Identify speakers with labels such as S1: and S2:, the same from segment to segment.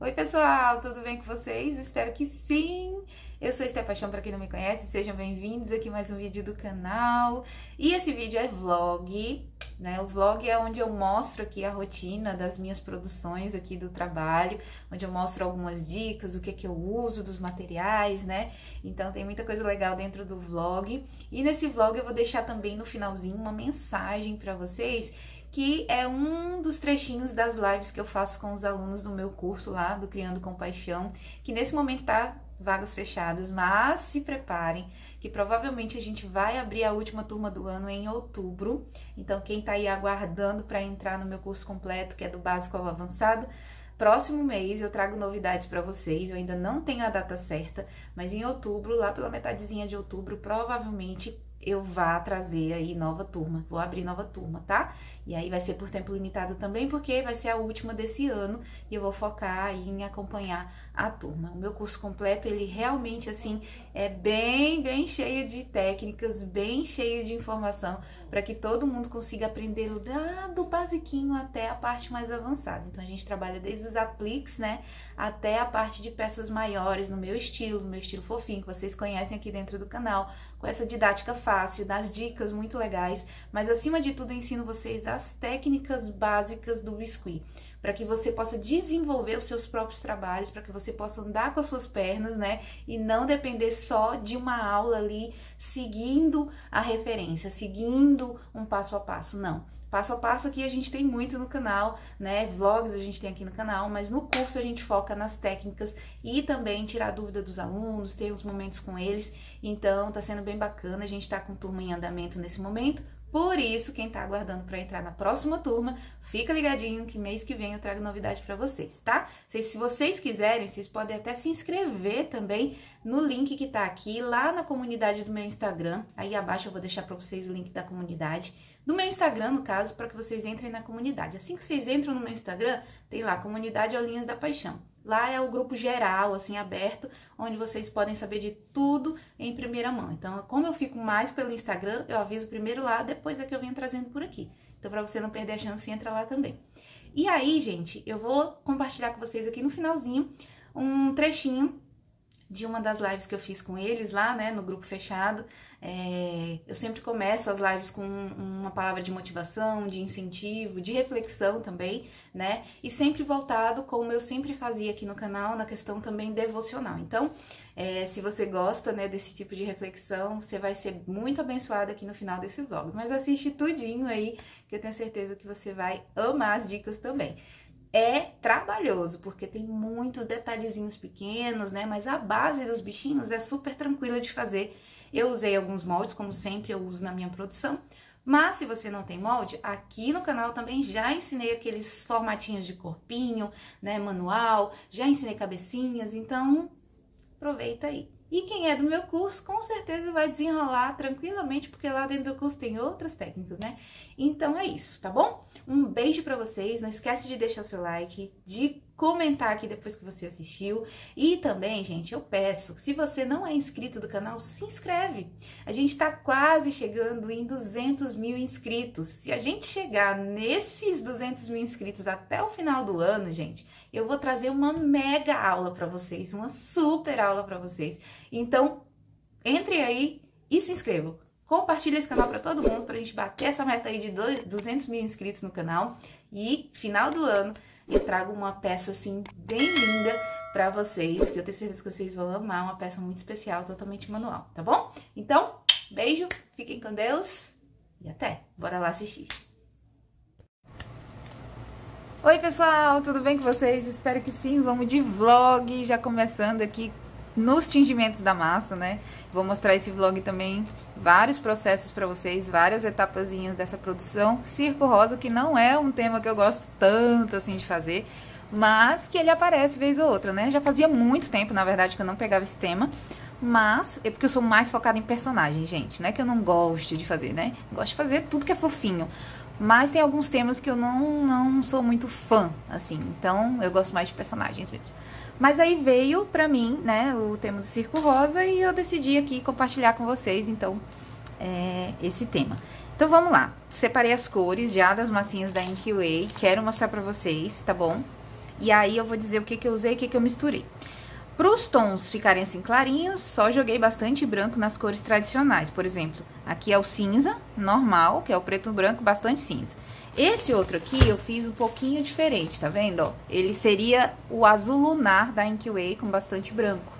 S1: Oi pessoal, tudo bem com vocês? Espero que sim! Eu sou Esté Paixão, para quem não me conhece, sejam bem-vindos aqui mais um vídeo do canal. E esse vídeo é vlog, né? O vlog é onde eu mostro aqui a rotina das minhas produções aqui do trabalho, onde eu mostro algumas dicas, o que que eu uso dos materiais, né? Então tem muita coisa legal dentro do vlog. E nesse vlog eu vou deixar também no finalzinho uma mensagem para vocês que é um dos trechinhos das lives que eu faço com os alunos do meu curso lá do Criando com Paixão, que nesse momento tá vagas fechadas, mas se preparem, que provavelmente a gente vai abrir a última turma do ano em outubro. Então, quem tá aí aguardando para entrar no meu curso completo, que é do básico ao avançado, próximo mês eu trago novidades para vocês. Eu ainda não tenho a data certa, mas em outubro, lá pela metadezinha de outubro, provavelmente eu vá trazer aí nova turma. Vou abrir nova turma, tá? E aí vai ser por tempo limitado também, porque vai ser a última desse ano e eu vou focar em acompanhar a turma. O meu curso completo, ele realmente assim é bem, bem cheio de técnicas, bem cheio de informação para que todo mundo consiga aprender lá do basiquinho até a parte mais avançada. Então a gente trabalha desde os apliques, né, até a parte de peças maiores no meu estilo, no meu estilo fofinho que vocês conhecem aqui dentro do canal, com essa didática fácil, das dicas muito legais, mas acima de tudo eu ensino vocês as técnicas básicas do biscuit para que você possa desenvolver os seus próprios trabalhos, para que você possa andar com as suas pernas, né? E não depender só de uma aula ali seguindo a referência, seguindo um passo a passo, não. Passo a passo aqui a gente tem muito no canal, né? Vlogs a gente tem aqui no canal, mas no curso a gente foca nas técnicas e também tirar dúvida dos alunos, ter os momentos com eles. Então tá sendo bem bacana, a gente tá com turma em andamento nesse momento. Por isso, quem tá aguardando para entrar na próxima turma, fica ligadinho que mês que vem eu trago novidade para vocês, tá? Se vocês quiserem, vocês podem até se inscrever também no link que tá aqui, lá na comunidade do meu Instagram. Aí abaixo eu vou deixar para vocês o link da comunidade. Do meu Instagram, no caso, para que vocês entrem na comunidade. Assim que vocês entram no meu Instagram, tem lá, Comunidade Aulinhas da Paixão. Lá é o grupo geral, assim, aberto, onde vocês podem saber de tudo em primeira mão. Então, como eu fico mais pelo Instagram, eu aviso primeiro lá, depois é que eu venho trazendo por aqui. Então, para você não perder a chance, entra lá também. E aí, gente, eu vou compartilhar com vocês aqui no finalzinho um trechinho de uma das lives que eu fiz com eles lá, né, no grupo fechado. É, eu sempre começo as lives com uma palavra de motivação, de incentivo, de reflexão também, né, e sempre voltado como eu sempre fazia aqui no canal, na questão também devocional. Então, é, se você gosta, né, desse tipo de reflexão, você vai ser muito abençoado aqui no final desse vlog. Mas assiste tudinho aí, que eu tenho certeza que você vai amar as dicas também é trabalhoso, porque tem muitos detalhezinhos pequenos, né? Mas a base dos bichinhos é super tranquila de fazer. Eu usei alguns moldes, como sempre eu uso na minha produção. Mas se você não tem molde, aqui no canal também já ensinei aqueles formatinhos de corpinho, né, manual, já ensinei cabecinhas, então aproveita aí. E quem é do meu curso, com certeza vai desenrolar tranquilamente, porque lá dentro do curso tem outras técnicas, né? Então é isso, tá bom? Um beijo para vocês, não esquece de deixar o seu like, de comentar aqui depois que você assistiu. E também, gente, eu peço, se você não é inscrito do canal, se inscreve. A gente tá quase chegando em 200 mil inscritos. Se a gente chegar nesses 200 mil inscritos até o final do ano, gente, eu vou trazer uma mega aula para vocês, uma super aula para vocês. Então, entrem aí e se inscrevam. Compartilhe esse canal para todo mundo, para a gente bater essa meta aí de 200 mil inscritos no canal. E final do ano eu trago uma peça assim bem linda para vocês, que eu tenho certeza que vocês vão amar, uma peça muito especial, totalmente manual, tá bom? Então, beijo, fiquem com Deus e até. Bora lá assistir. Oi, pessoal, tudo bem com vocês? Espero que sim. Vamos de vlog, já começando aqui nos tingimentos da massa, né? Vou mostrar esse vlog também, vários processos para vocês, várias etapazinhas dessa produção. Circo Rosa, que não é um tema que eu gosto tanto assim de fazer, mas que ele aparece vez ou outra, né? Já fazia muito tempo, na verdade, que eu não pegava esse tema. Mas é porque eu sou mais focada em personagem, gente. Não é que eu não gosto de fazer, né? Gosto de fazer tudo que é fofinho. Mas tem alguns temas que eu não, não sou muito fã, assim. Então eu gosto mais de personagens mesmo. Mas aí veio pra mim, né, o tema do Circo Rosa e eu decidi aqui compartilhar com vocês, então, é, esse tema. Então vamos lá, separei as cores já das massinhas da Inkway, quero mostrar pra vocês, tá bom? E aí eu vou dizer o que, que eu usei e o que, que eu misturei. Para os tons ficarem assim clarinhos, só joguei bastante branco nas cores tradicionais. Por exemplo, aqui é o cinza normal, que é o preto e branco, bastante cinza. Esse outro aqui eu fiz um pouquinho diferente, tá vendo? Ó, ele seria o azul lunar da Inkway com bastante branco.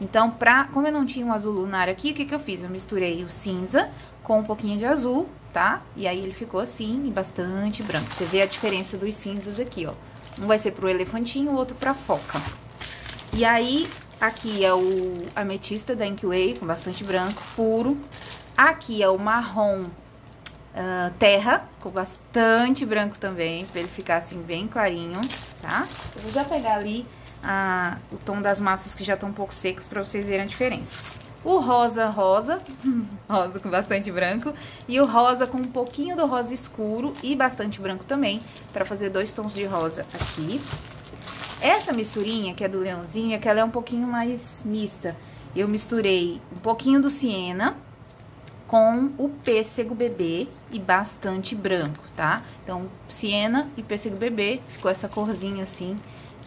S1: Então, pra, como eu não tinha um azul lunar aqui, o que, que eu fiz? Eu misturei o cinza com um pouquinho de azul, tá? E aí ele ficou assim, bastante branco. Você vê a diferença dos cinzas aqui, ó. Um vai ser pro elefantinho, o outro pra foca. E aí, aqui é o ametista da Inkway, com bastante branco, puro. Aqui é o marrom uh, terra, com bastante branco também, pra ele ficar assim bem clarinho, tá? Eu vou já pegar ali uh, o tom das massas que já estão um pouco secos pra vocês verem a diferença. O rosa rosa, rosa com bastante branco, e o rosa com um pouquinho do rosa escuro e bastante branco também, pra fazer dois tons de rosa aqui. Essa misturinha, que é do leãozinho, é que ela é um pouquinho mais mista. Eu misturei um pouquinho do siena, com o pêssego bebê e bastante branco, tá? Então, siena e pêssego bebê, ficou essa corzinha assim,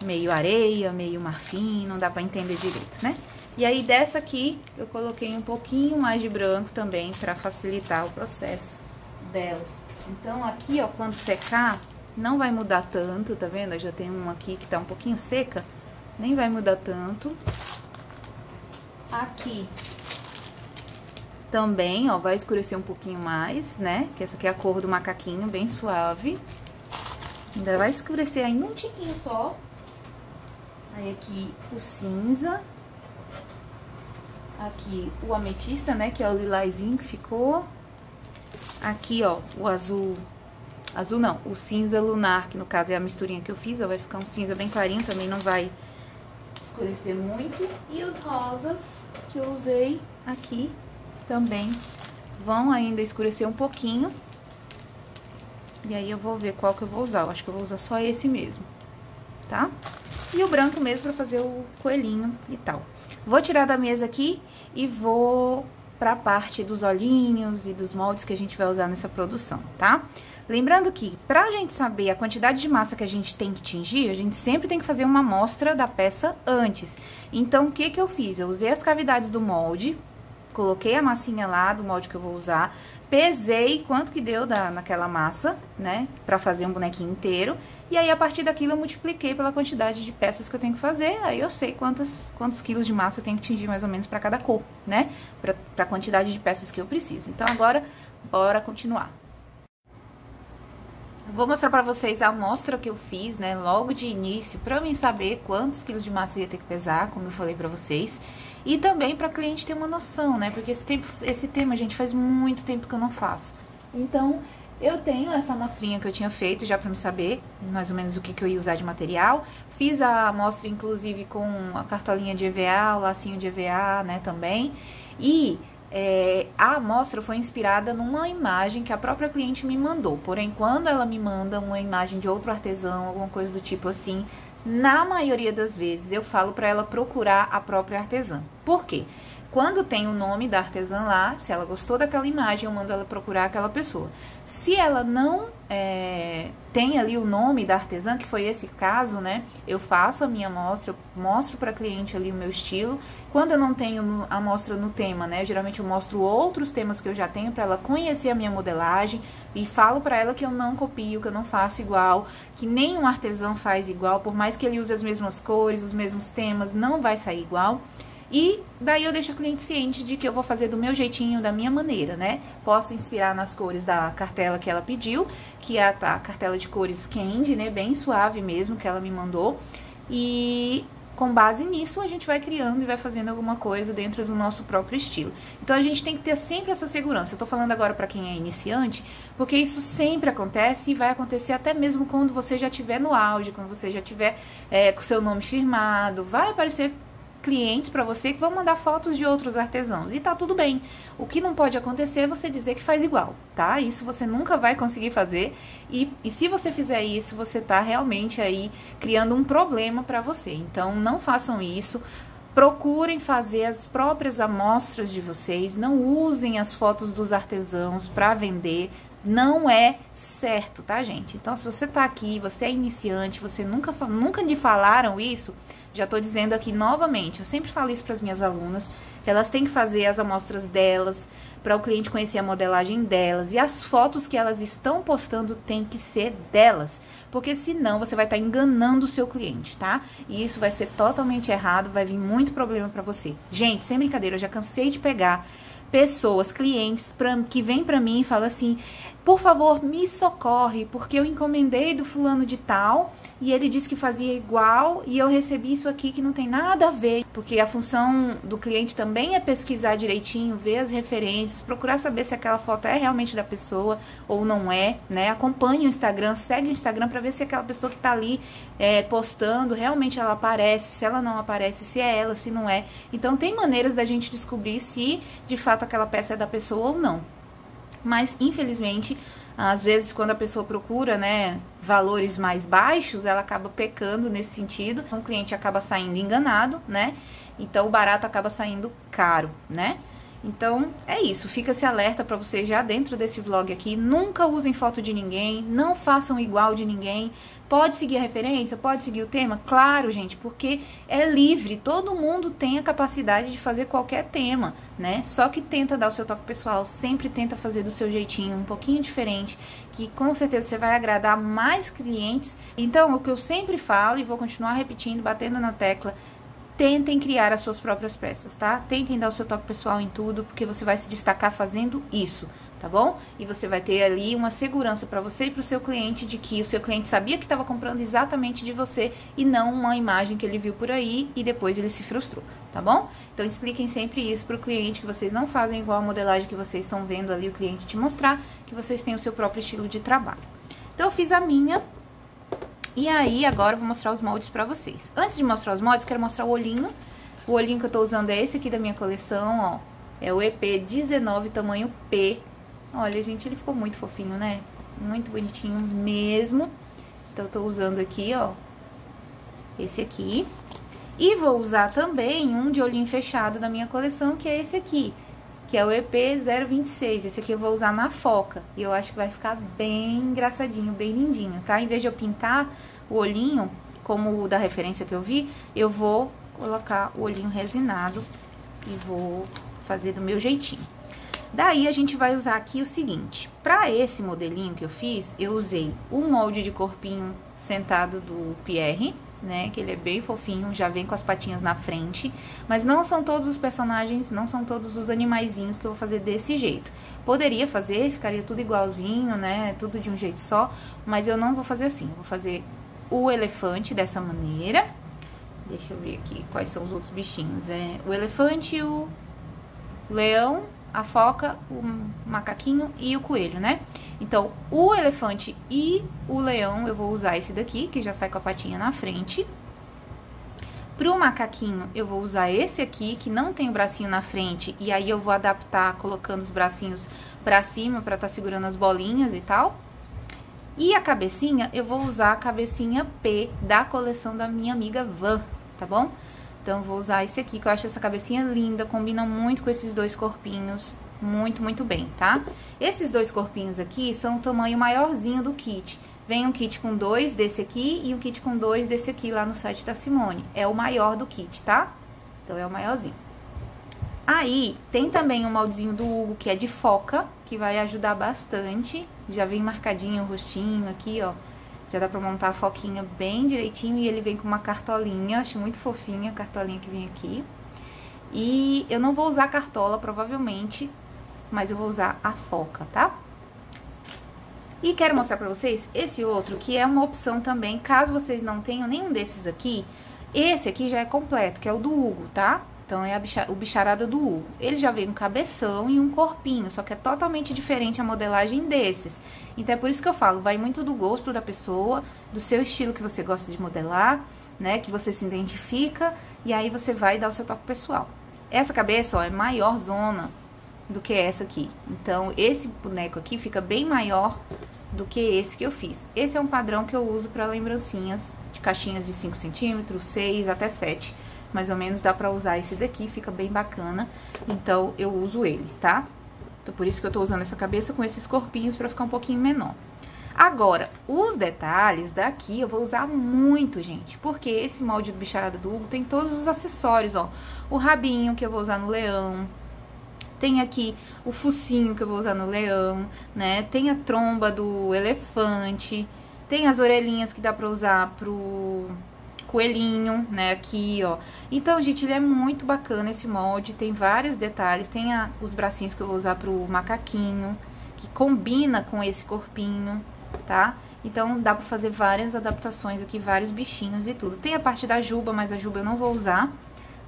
S1: meio areia, meio marfim, não dá pra entender direito, né? E aí, dessa aqui, eu coloquei um pouquinho mais de branco também pra facilitar o processo delas. Então, aqui, ó, quando secar, não vai mudar tanto, tá vendo? Eu já tem uma aqui que tá um pouquinho seca, nem vai mudar tanto. Aqui, também, ó, vai escurecer um pouquinho mais, né? Que essa aqui é a cor do macaquinho, bem suave. Ainda vai escurecer ainda um tiquinho só. Aí aqui o cinza. Aqui o ametista, né? Que é o lilazinho que ficou. Aqui, ó, o azul... Azul não, o cinza lunar, que no caso é a misturinha que eu fiz, ó, vai ficar um cinza bem clarinho, também não vai escurecer muito. E os rosas que eu usei aqui também vão ainda escurecer um pouquinho. E aí eu vou ver qual que eu vou usar. Eu acho que eu vou usar só esse mesmo, tá? E o branco mesmo pra fazer o coelhinho e tal. Vou tirar da mesa aqui e vou pra parte dos olhinhos e dos moldes que a gente vai usar nessa produção, tá? Lembrando que, pra gente saber a quantidade de massa que a gente tem que tingir, a gente sempre tem que fazer uma amostra da peça antes. Então, o que que eu fiz? Eu usei as cavidades do molde, coloquei a massinha lá do molde que eu vou usar, pesei quanto que deu da, naquela massa, né, pra fazer um bonequinho inteiro, e aí a partir daquilo eu multipliquei pela quantidade de peças que eu tenho que fazer, aí eu sei quantos, quantos quilos de massa eu tenho que tingir mais ou menos pra cada cor, né, pra, pra quantidade de peças que eu preciso. Então agora, bora continuar. Vou mostrar pra vocês a amostra que eu fiz, né, logo de início, pra mim saber quantos quilos de massa eu ia ter que pesar, como eu falei pra vocês. E também para cliente ter uma noção, né? Porque esse, tempo, esse tema, gente, faz muito tempo que eu não faço. Então, eu tenho essa amostrinha que eu tinha feito já para me saber mais ou menos o que, que eu ia usar de material. Fiz a amostra, inclusive, com a cartolinha de EVA, o lacinho de EVA, né, também. E é, a amostra foi inspirada numa imagem que a própria cliente me mandou. Porém, quando ela me manda uma imagem de outro artesão, alguma coisa do tipo assim, na maioria das vezes eu falo para ela procurar a própria artesã. Por quê? Quando tem o nome da artesã lá, se ela gostou daquela imagem, eu mando ela procurar aquela pessoa. Se ela não é, tem ali o nome da artesã, que foi esse caso, né? Eu faço a minha amostra, mostro para cliente ali o meu estilo. Quando eu não tenho a amostra no tema, né? Geralmente eu mostro outros temas que eu já tenho para ela conhecer a minha modelagem e falo para ela que eu não copio, que eu não faço igual, que nenhum artesão faz igual, por mais que ele use as mesmas cores, os mesmos temas, não vai sair igual. E daí eu deixo a cliente ciente de que eu vou fazer do meu jeitinho, da minha maneira, né? Posso inspirar nas cores da cartela que ela pediu, que é a, a cartela de cores Candy, né? Bem suave mesmo, que ela me mandou. E com base nisso, a gente vai criando e vai fazendo alguma coisa dentro do nosso próprio estilo. Então, a gente tem que ter sempre essa segurança. Eu tô falando agora para quem é iniciante, porque isso sempre acontece e vai acontecer até mesmo quando você já estiver no auge, quando você já tiver é, com seu nome firmado. Vai aparecer clientes para você que vão mandar fotos de outros artesãos. E tá tudo bem. O que não pode acontecer é você dizer que faz igual, tá? Isso você nunca vai conseguir fazer. E, e se você fizer isso, você tá realmente aí criando um problema para você. Então, não façam isso. Procurem fazer as próprias amostras de vocês. Não usem as fotos dos artesãos para vender não é certo, tá, gente? Então, se você tá aqui, você é iniciante, você nunca, nunca lhe falaram isso, já tô dizendo aqui novamente, eu sempre falo isso para as minhas alunas, que elas têm que fazer as amostras delas, para o cliente conhecer a modelagem delas, e as fotos que elas estão postando tem que ser delas, porque senão você vai estar tá enganando o seu cliente, tá? E isso vai ser totalmente errado, vai vir muito problema para você. Gente, sem brincadeira, eu já cansei de pegar pessoas, clientes pra, que vêm para mim e falam assim: por favor, me socorre, porque eu encomendei do fulano de tal e ele disse que fazia igual e eu recebi isso aqui que não tem nada a ver. Porque a função do cliente também é pesquisar direitinho, ver as referências, procurar saber se aquela foto é realmente da pessoa ou não é, né? Acompanhe o Instagram, segue o Instagram para ver se aquela pessoa que tá ali é, postando realmente ela aparece, se ela não aparece, se é ela, se não é. Então tem maneiras da gente descobrir se de fato aquela peça é da pessoa ou não mas infelizmente, às vezes quando a pessoa procura, né, valores mais baixos, ela acaba pecando nesse sentido. O cliente acaba saindo enganado, né? Então o barato acaba saindo caro, né? Então é isso, fica-se alerta para vocês já dentro desse vlog aqui. Nunca usem foto de ninguém, não façam igual de ninguém. Pode seguir a referência, pode seguir o tema? Claro, gente, porque é livre, todo mundo tem a capacidade de fazer qualquer tema, né? Só que tenta dar o seu toque pessoal, sempre tenta fazer do seu jeitinho, um pouquinho diferente, que com certeza você vai agradar mais clientes. Então, o que eu sempre falo e vou continuar repetindo, batendo na tecla, tentem criar as suas próprias peças, tá? Tentem dar o seu toque pessoal em tudo, porque você vai se destacar fazendo isso tá bom? E você vai ter ali uma segurança para você e para o seu cliente de que o seu cliente sabia que estava comprando exatamente de você e não uma imagem que ele viu por aí e depois ele se frustrou, tá bom? Então expliquem sempre isso para o cliente que vocês não fazem igual a modelagem que vocês estão vendo ali o cliente te mostrar, que vocês têm o seu próprio estilo de trabalho. Então eu fiz a minha e aí agora eu vou mostrar os moldes para vocês. Antes de mostrar os moldes, quero mostrar o olhinho. O olhinho que eu tô usando é esse aqui da minha coleção, ó. É o EP19 tamanho P, Olha, gente, ele ficou muito fofinho, né? Muito bonitinho mesmo. Então, eu tô usando aqui, ó, esse aqui. E vou usar também um de olhinho fechado da minha coleção, que é esse aqui, que é o EP026. Esse aqui eu vou usar na foca. E eu acho que vai ficar bem engraçadinho, bem lindinho, tá? Em vez de eu pintar o olhinho, como o da referência que eu vi, eu vou colocar o olhinho resinado e vou fazer do meu jeitinho. Daí, a gente vai usar aqui o seguinte. Para esse modelinho que eu fiz, eu usei um molde de corpinho sentado do Pierre, né? Que ele é bem fofinho, já vem com as patinhas na frente. Mas não são todos os personagens, não são todos os animaizinhos que eu vou fazer desse jeito. Poderia fazer, ficaria tudo igualzinho, né? Tudo de um jeito só. Mas eu não vou fazer assim. Eu vou fazer o elefante dessa maneira. Deixa eu ver aqui quais são os outros bichinhos. É o elefante, o leão a foca, o macaquinho e o coelho, né? Então, o elefante e o leão, eu vou usar esse daqui, que já sai com a patinha na frente. Pro macaquinho, eu vou usar esse aqui, que não tem o bracinho na frente, e aí eu vou adaptar colocando os bracinhos pra cima, pra tá segurando as bolinhas e tal. E a cabecinha, eu vou usar a cabecinha P da coleção da minha amiga Van, tá bom? Então, vou usar esse aqui, que eu acho essa cabecinha linda, combina muito com esses dois corpinhos, muito, muito bem, tá? Esses dois corpinhos aqui são o tamanho maiorzinho do kit. Vem um kit com dois desse aqui e um kit com dois desse aqui lá no site da Simone. É o maior do kit, tá? Então, é o maiorzinho. Aí, tem também um moldezinho do Hugo, que é de foca, que vai ajudar bastante. Já vem marcadinho o rostinho aqui, ó. Já dá pra montar a foquinha bem direitinho e ele vem com uma cartolinha, acho muito fofinha a cartolinha que vem aqui. E eu não vou usar cartola, provavelmente, mas eu vou usar a foca, tá? E quero mostrar pra vocês esse outro, que é uma opção também, caso vocês não tenham nenhum desses aqui, esse aqui já é completo, que é o do Hugo, tá? Então, é bicha, o bicharada do Hugo. Ele já vem um cabeção e um corpinho, só que é totalmente diferente a modelagem desses. Então, é por isso que eu falo, vai muito do gosto da pessoa, do seu estilo que você gosta de modelar, né? Que você se identifica, e aí você vai dar o seu toque pessoal. Essa cabeça, ó, é maior zona do que essa aqui. Então, esse boneco aqui fica bem maior do que esse que eu fiz. Esse é um padrão que eu uso para lembrancinhas de caixinhas de 5 centímetros, 6 até 7 mais ou menos dá pra usar esse daqui, fica bem bacana. Então, eu uso ele, tá? Então, por isso que eu tô usando essa cabeça com esses corpinhos pra ficar um pouquinho menor. Agora, os detalhes daqui eu vou usar muito, gente, porque esse molde do bicharada do Hugo tem todos os acessórios, ó. O rabinho que eu vou usar no leão, tem aqui o focinho que eu vou usar no leão, né? Tem a tromba do elefante, tem as orelhinhas que dá pra usar pro coelhinho, né, aqui, ó. Então, gente, ele é muito bacana esse molde, tem vários detalhes, tem a, os bracinhos que eu vou usar pro macaquinho, que combina com esse corpinho, tá? Então, dá pra fazer várias adaptações aqui, vários bichinhos e tudo. Tem a parte da juba, mas a juba eu não vou usar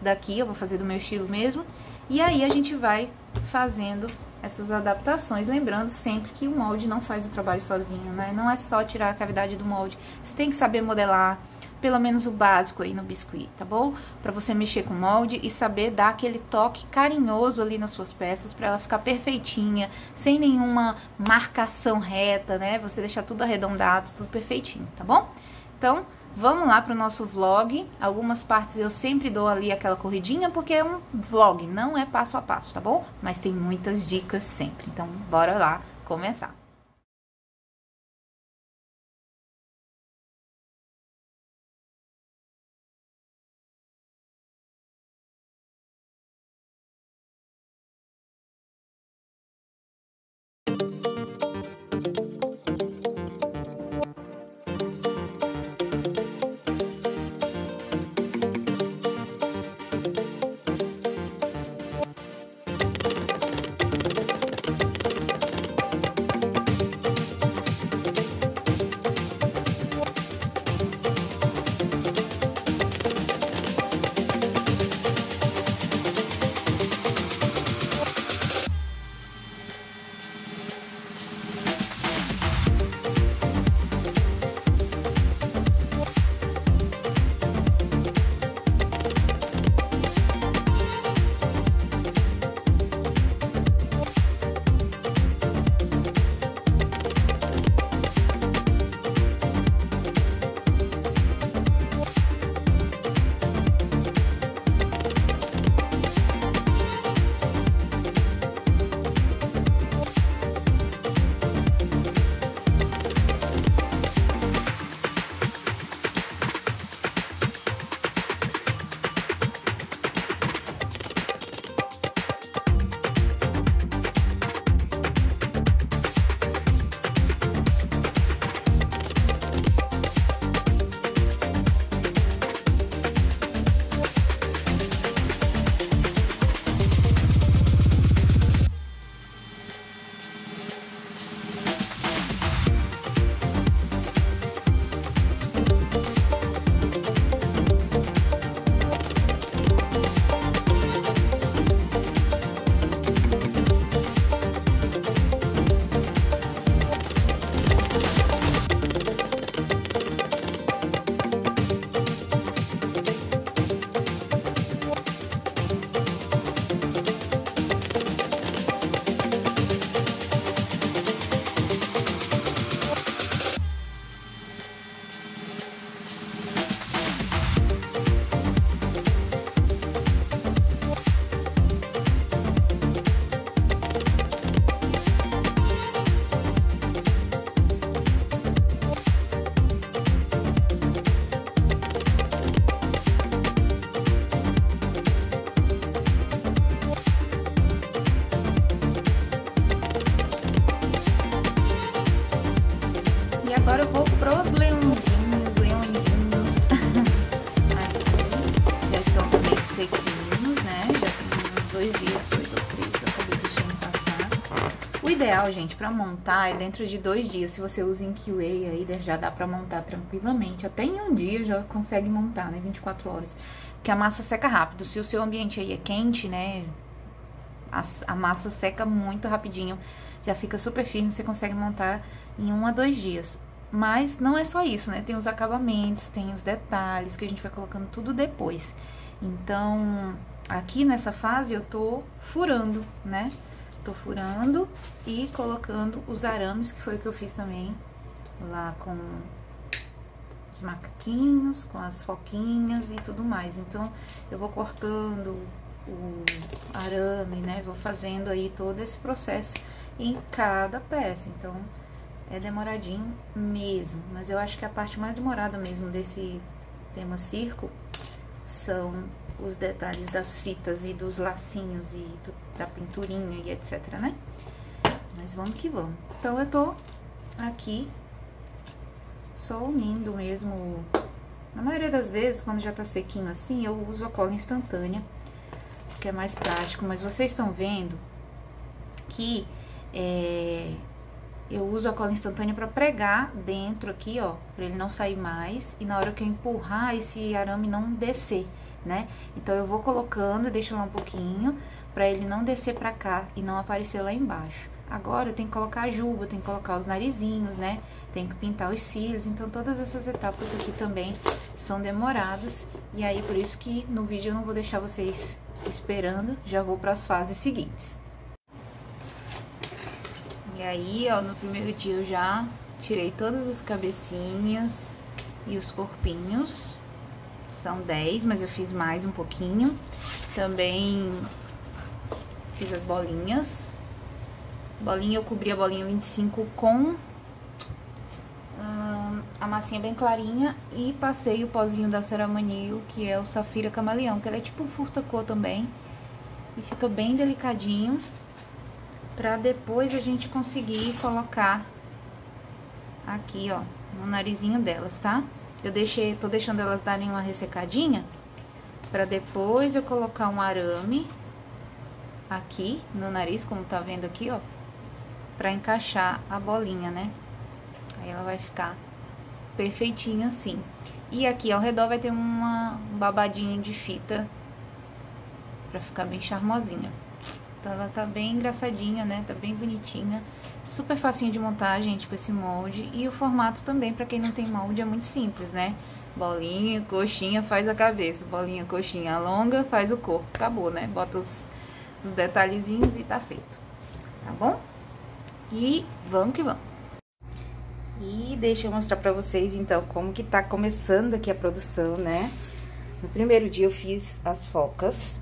S1: daqui, eu vou fazer do meu estilo mesmo. E aí, a gente vai fazendo essas adaptações, lembrando sempre que o molde não faz o trabalho sozinho, né? Não é só tirar a cavidade do molde, você tem que saber modelar, pelo menos o básico aí no biscuit, tá bom? Para você mexer com o molde e saber dar aquele toque carinhoso ali nas suas peças para ela ficar perfeitinha, sem nenhuma marcação reta, né? Você deixar tudo arredondado, tudo perfeitinho, tá bom? Então, vamos lá para o nosso vlog. Algumas partes eu sempre dou ali aquela corridinha porque é um vlog, não é passo a passo, tá bom? Mas tem muitas dicas sempre. Então, bora lá começar. Pra montar é dentro de dois dias. Se você usa Inkway aí, já dá pra montar tranquilamente. Até em um dia já consegue montar, né? 24 horas. Porque a massa seca rápido. Se o seu ambiente aí é quente, né? A, a massa seca muito rapidinho, já fica super firme, você consegue montar em um a dois dias. Mas não é só isso, né? Tem os acabamentos, tem os detalhes que a gente vai colocando tudo depois. Então, aqui nessa fase eu tô furando, né? Tô furando e colocando os arames, que foi o que eu fiz também lá com os macaquinhos, com as foquinhas e tudo mais. Então, eu vou cortando o arame, né? Vou fazendo aí todo esse processo em cada peça. Então, é demoradinho mesmo. Mas eu acho que a parte mais demorada mesmo desse tema circo são os detalhes das fitas e dos lacinhos e do, da pinturinha e etc, né? Mas vamos que vamos. Então, eu tô aqui só unindo mesmo... Na maioria das vezes, quando já tá sequinho assim, eu uso a cola instantânea, que é mais prático. Mas vocês estão vendo que é, eu uso a cola instantânea para pregar dentro aqui, ó, para ele não sair mais. E na hora que eu empurrar, esse arame não descer, né? Então, eu vou colocando, deixo lá um pouquinho, para ele não descer pra cá e não aparecer lá embaixo. Agora, eu tenho que colocar a juba, tenho que colocar os narizinhos, né? Tem que pintar os cílios. Então, todas essas etapas aqui também são demoradas. E aí, por isso que no vídeo eu não vou deixar vocês esperando. Já vou para as fases seguintes. E aí, ó, no primeiro dia eu já tirei todas as cabecinhas e os corpinhos. São 10, mas eu fiz mais um pouquinho. Também fiz as bolinhas. Bolinha, eu cobri a bolinha 25 com hum, a massinha bem clarinha e passei o pozinho da Ceramanil, que é o Safira Camaleão, que ele é tipo um furta-cor também. E fica bem delicadinho pra depois a gente conseguir colocar aqui, ó, no narizinho delas, tá? Eu deixei, tô deixando elas darem uma ressecadinha, pra depois eu colocar um arame aqui no nariz, como tá vendo aqui, ó, pra encaixar a bolinha, né? Aí ela vai ficar perfeitinha assim. E aqui ao redor vai ter uma, um babadinho de fita pra ficar bem charmosinha. Então ela tá bem engraçadinha, né? Tá bem bonitinha. Super facinho de montar, gente, com esse molde. E o formato também, pra quem não tem molde, é muito simples, né? Bolinha, coxinha, faz a cabeça. Bolinha, coxinha, longa, faz o corpo. Acabou, né? Bota os, os detalhezinhos e tá feito. Tá bom? E vamos que vamos. E deixa eu mostrar pra vocês, então, como que tá começando aqui a produção, né? No primeiro dia eu fiz as focas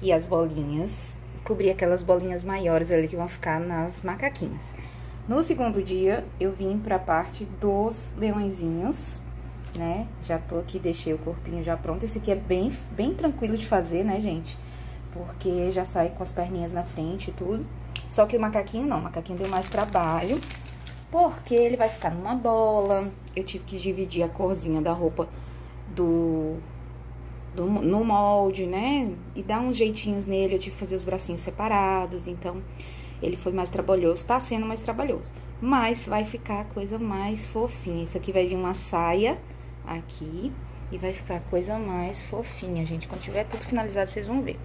S1: e as bolinhas cobrir aquelas bolinhas maiores ali que vão ficar nas macaquinhas. No segundo dia, eu vim pra parte dos leõezinhos, né? Já tô aqui, deixei o corpinho já pronto. Esse aqui é bem, bem tranquilo de fazer, né, gente? Porque já sai com as perninhas na frente e tudo. Só que o macaquinho não, o macaquinho deu mais trabalho. Porque ele vai ficar numa bola. Eu tive que dividir a corzinha da roupa do no molde, né? E dar uns jeitinhos nele, eu tive que fazer os bracinhos separados, então ele foi mais trabalhoso, tá sendo mais trabalhoso. Mas vai ficar a coisa mais fofinha. Isso aqui vai vir uma saia aqui e vai ficar a coisa mais fofinha, gente. Quando tiver tudo finalizado, vocês vão ver.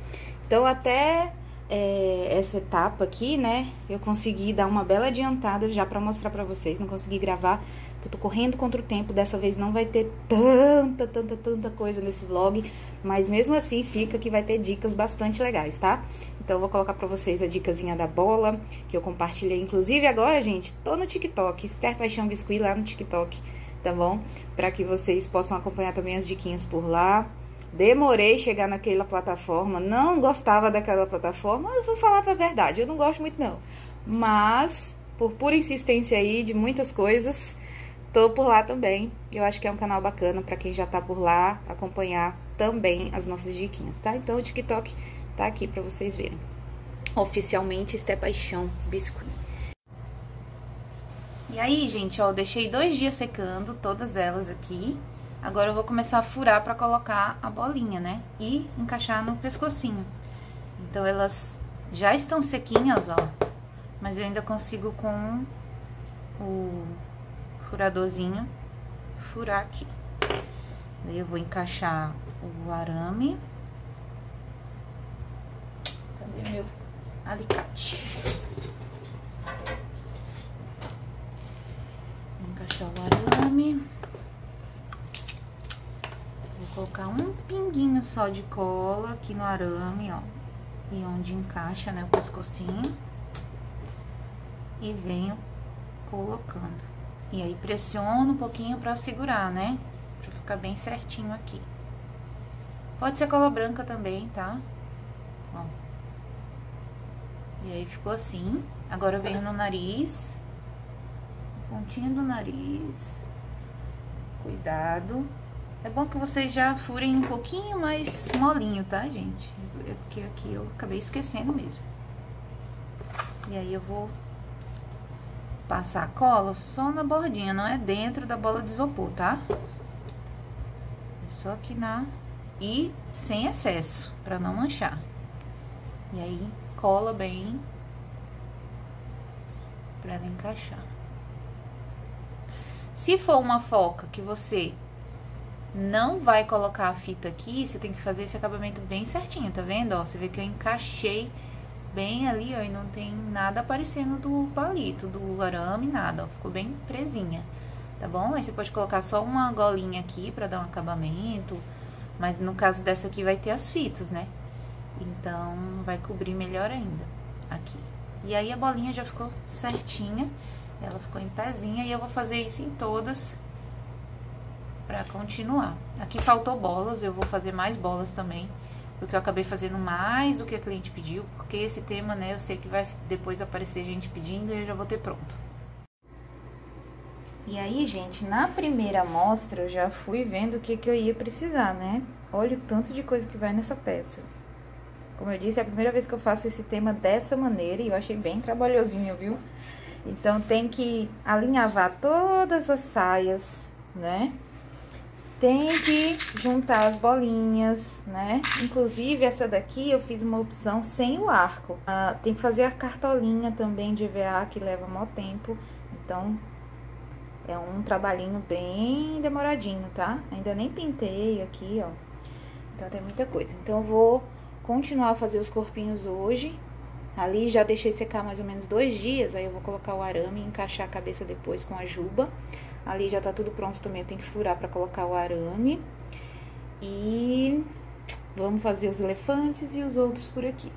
S1: Então, até é, essa etapa aqui, né, eu consegui dar uma bela adiantada já pra mostrar pra vocês. Não consegui gravar eu tô correndo contra o tempo, dessa vez não vai ter tanta, tanta, tanta coisa nesse vlog, mas mesmo assim fica que vai ter dicas bastante legais, tá? Então eu vou colocar pra vocês a dicasinha da bola, que eu compartilhei, inclusive agora, gente, tô no TikTok, Esther Paixão Biscuit lá no TikTok, tá bom? Pra que vocês possam acompanhar também as diquinhas por lá. Demorei chegar naquela plataforma, não gostava daquela plataforma, eu vou falar pra verdade, eu não gosto muito não. Mas, por pura insistência aí de muitas coisas, Tô por lá também. Eu acho que é um canal bacana para quem já tá por lá acompanhar também as nossas diquinhas, tá? Então o TikTok tá aqui para vocês verem. Oficialmente Esté Paixão Biscuit. E aí, gente, ó, eu deixei dois dias secando todas elas aqui. Agora eu vou começar a furar para colocar a bolinha, né? E encaixar no pescocinho. Então elas já estão sequinhas, ó. Mas eu ainda consigo com o furadorzinho, furar aqui. Daí eu vou encaixar o arame. Cadê meu alicate? Vou encaixar o arame. Vou colocar um pinguinho só de cola aqui no arame, ó. E onde encaixa, né, o pescocinho. E venho colocando. E aí, pressiono um pouquinho pra segurar, né? Pra ficar bem certinho aqui. Pode ser cola branca também, tá? E aí ficou assim. Agora eu venho no nariz. Pontinha do nariz. Cuidado. É bom que vocês já furem um pouquinho mais molinho, tá, gente? É porque aqui eu acabei esquecendo mesmo. E aí eu vou passar cola só na bordinha, não é dentro da bola de isopor, tá? É só aqui na... E sem excesso, pra não manchar. E aí, cola bem pra ela encaixar. Se for uma foca que você não vai colocar a fita aqui, você tem que fazer esse acabamento bem certinho, tá vendo? Ó, você vê que eu encaixei bem ali, ó, e não tem nada aparecendo do palito, do arame, nada, ó, ficou bem presinha, tá bom? Aí você pode colocar só uma golinha aqui pra dar um acabamento, mas no caso dessa aqui vai ter as fitas, né? Então, vai cobrir melhor ainda aqui. E aí a bolinha já ficou certinha, ela ficou em pezinha, e eu vou fazer isso em todas pra continuar. Aqui faltou bolas, eu vou fazer mais bolas também, porque eu acabei fazendo mais do que a cliente pediu, porque esse tema, né, eu sei que vai depois aparecer gente pedindo e eu já vou ter pronto. E aí, gente, na primeira amostra eu já fui vendo o que, que eu ia precisar, né? Olha o tanto de coisa que vai nessa peça. Como eu disse, é a primeira vez que eu faço esse tema dessa maneira e eu achei bem trabalhosinho, viu? Então, tem que alinhavar todas as saias, né? Tem que juntar as bolinhas, né? Inclusive, essa daqui eu fiz uma opção sem o arco. Ah, tem que fazer a cartolinha também de EVA, que leva mó tempo. Então, é um trabalhinho bem demoradinho, tá? Ainda nem pintei aqui, ó. Então, tem muita coisa. Então, eu vou continuar a fazer os corpinhos hoje. Ali já deixei secar mais ou menos dois dias, aí eu vou colocar o arame e encaixar a cabeça depois com a juba. Ali já tá tudo pronto também, eu tenho que furar pra colocar o arame. E vamos fazer os elefantes e os outros por aqui.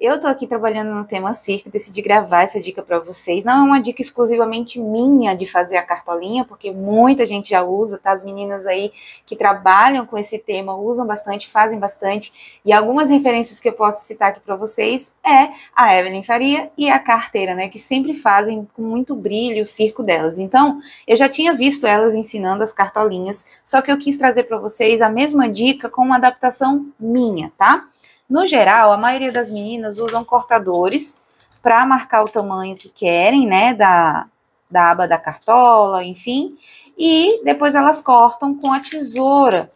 S1: Eu tô aqui trabalhando no tema circo, decidi gravar essa dica para vocês. Não é uma dica exclusivamente minha de fazer a cartolinha, porque muita gente já usa, tá? As meninas aí que trabalham com esse tema usam bastante, fazem bastante. E algumas referências que eu posso citar aqui para vocês é a Evelyn Faria e a carteira, né? Que sempre fazem com muito brilho o circo delas. Então, eu já tinha visto elas ensinando as cartolinhas, só que eu quis trazer para vocês a mesma dica com uma adaptação minha, tá? No geral, a maioria das meninas usam cortadores para marcar o tamanho que querem, né, da, da aba da cartola, enfim, e depois elas cortam com a tesoura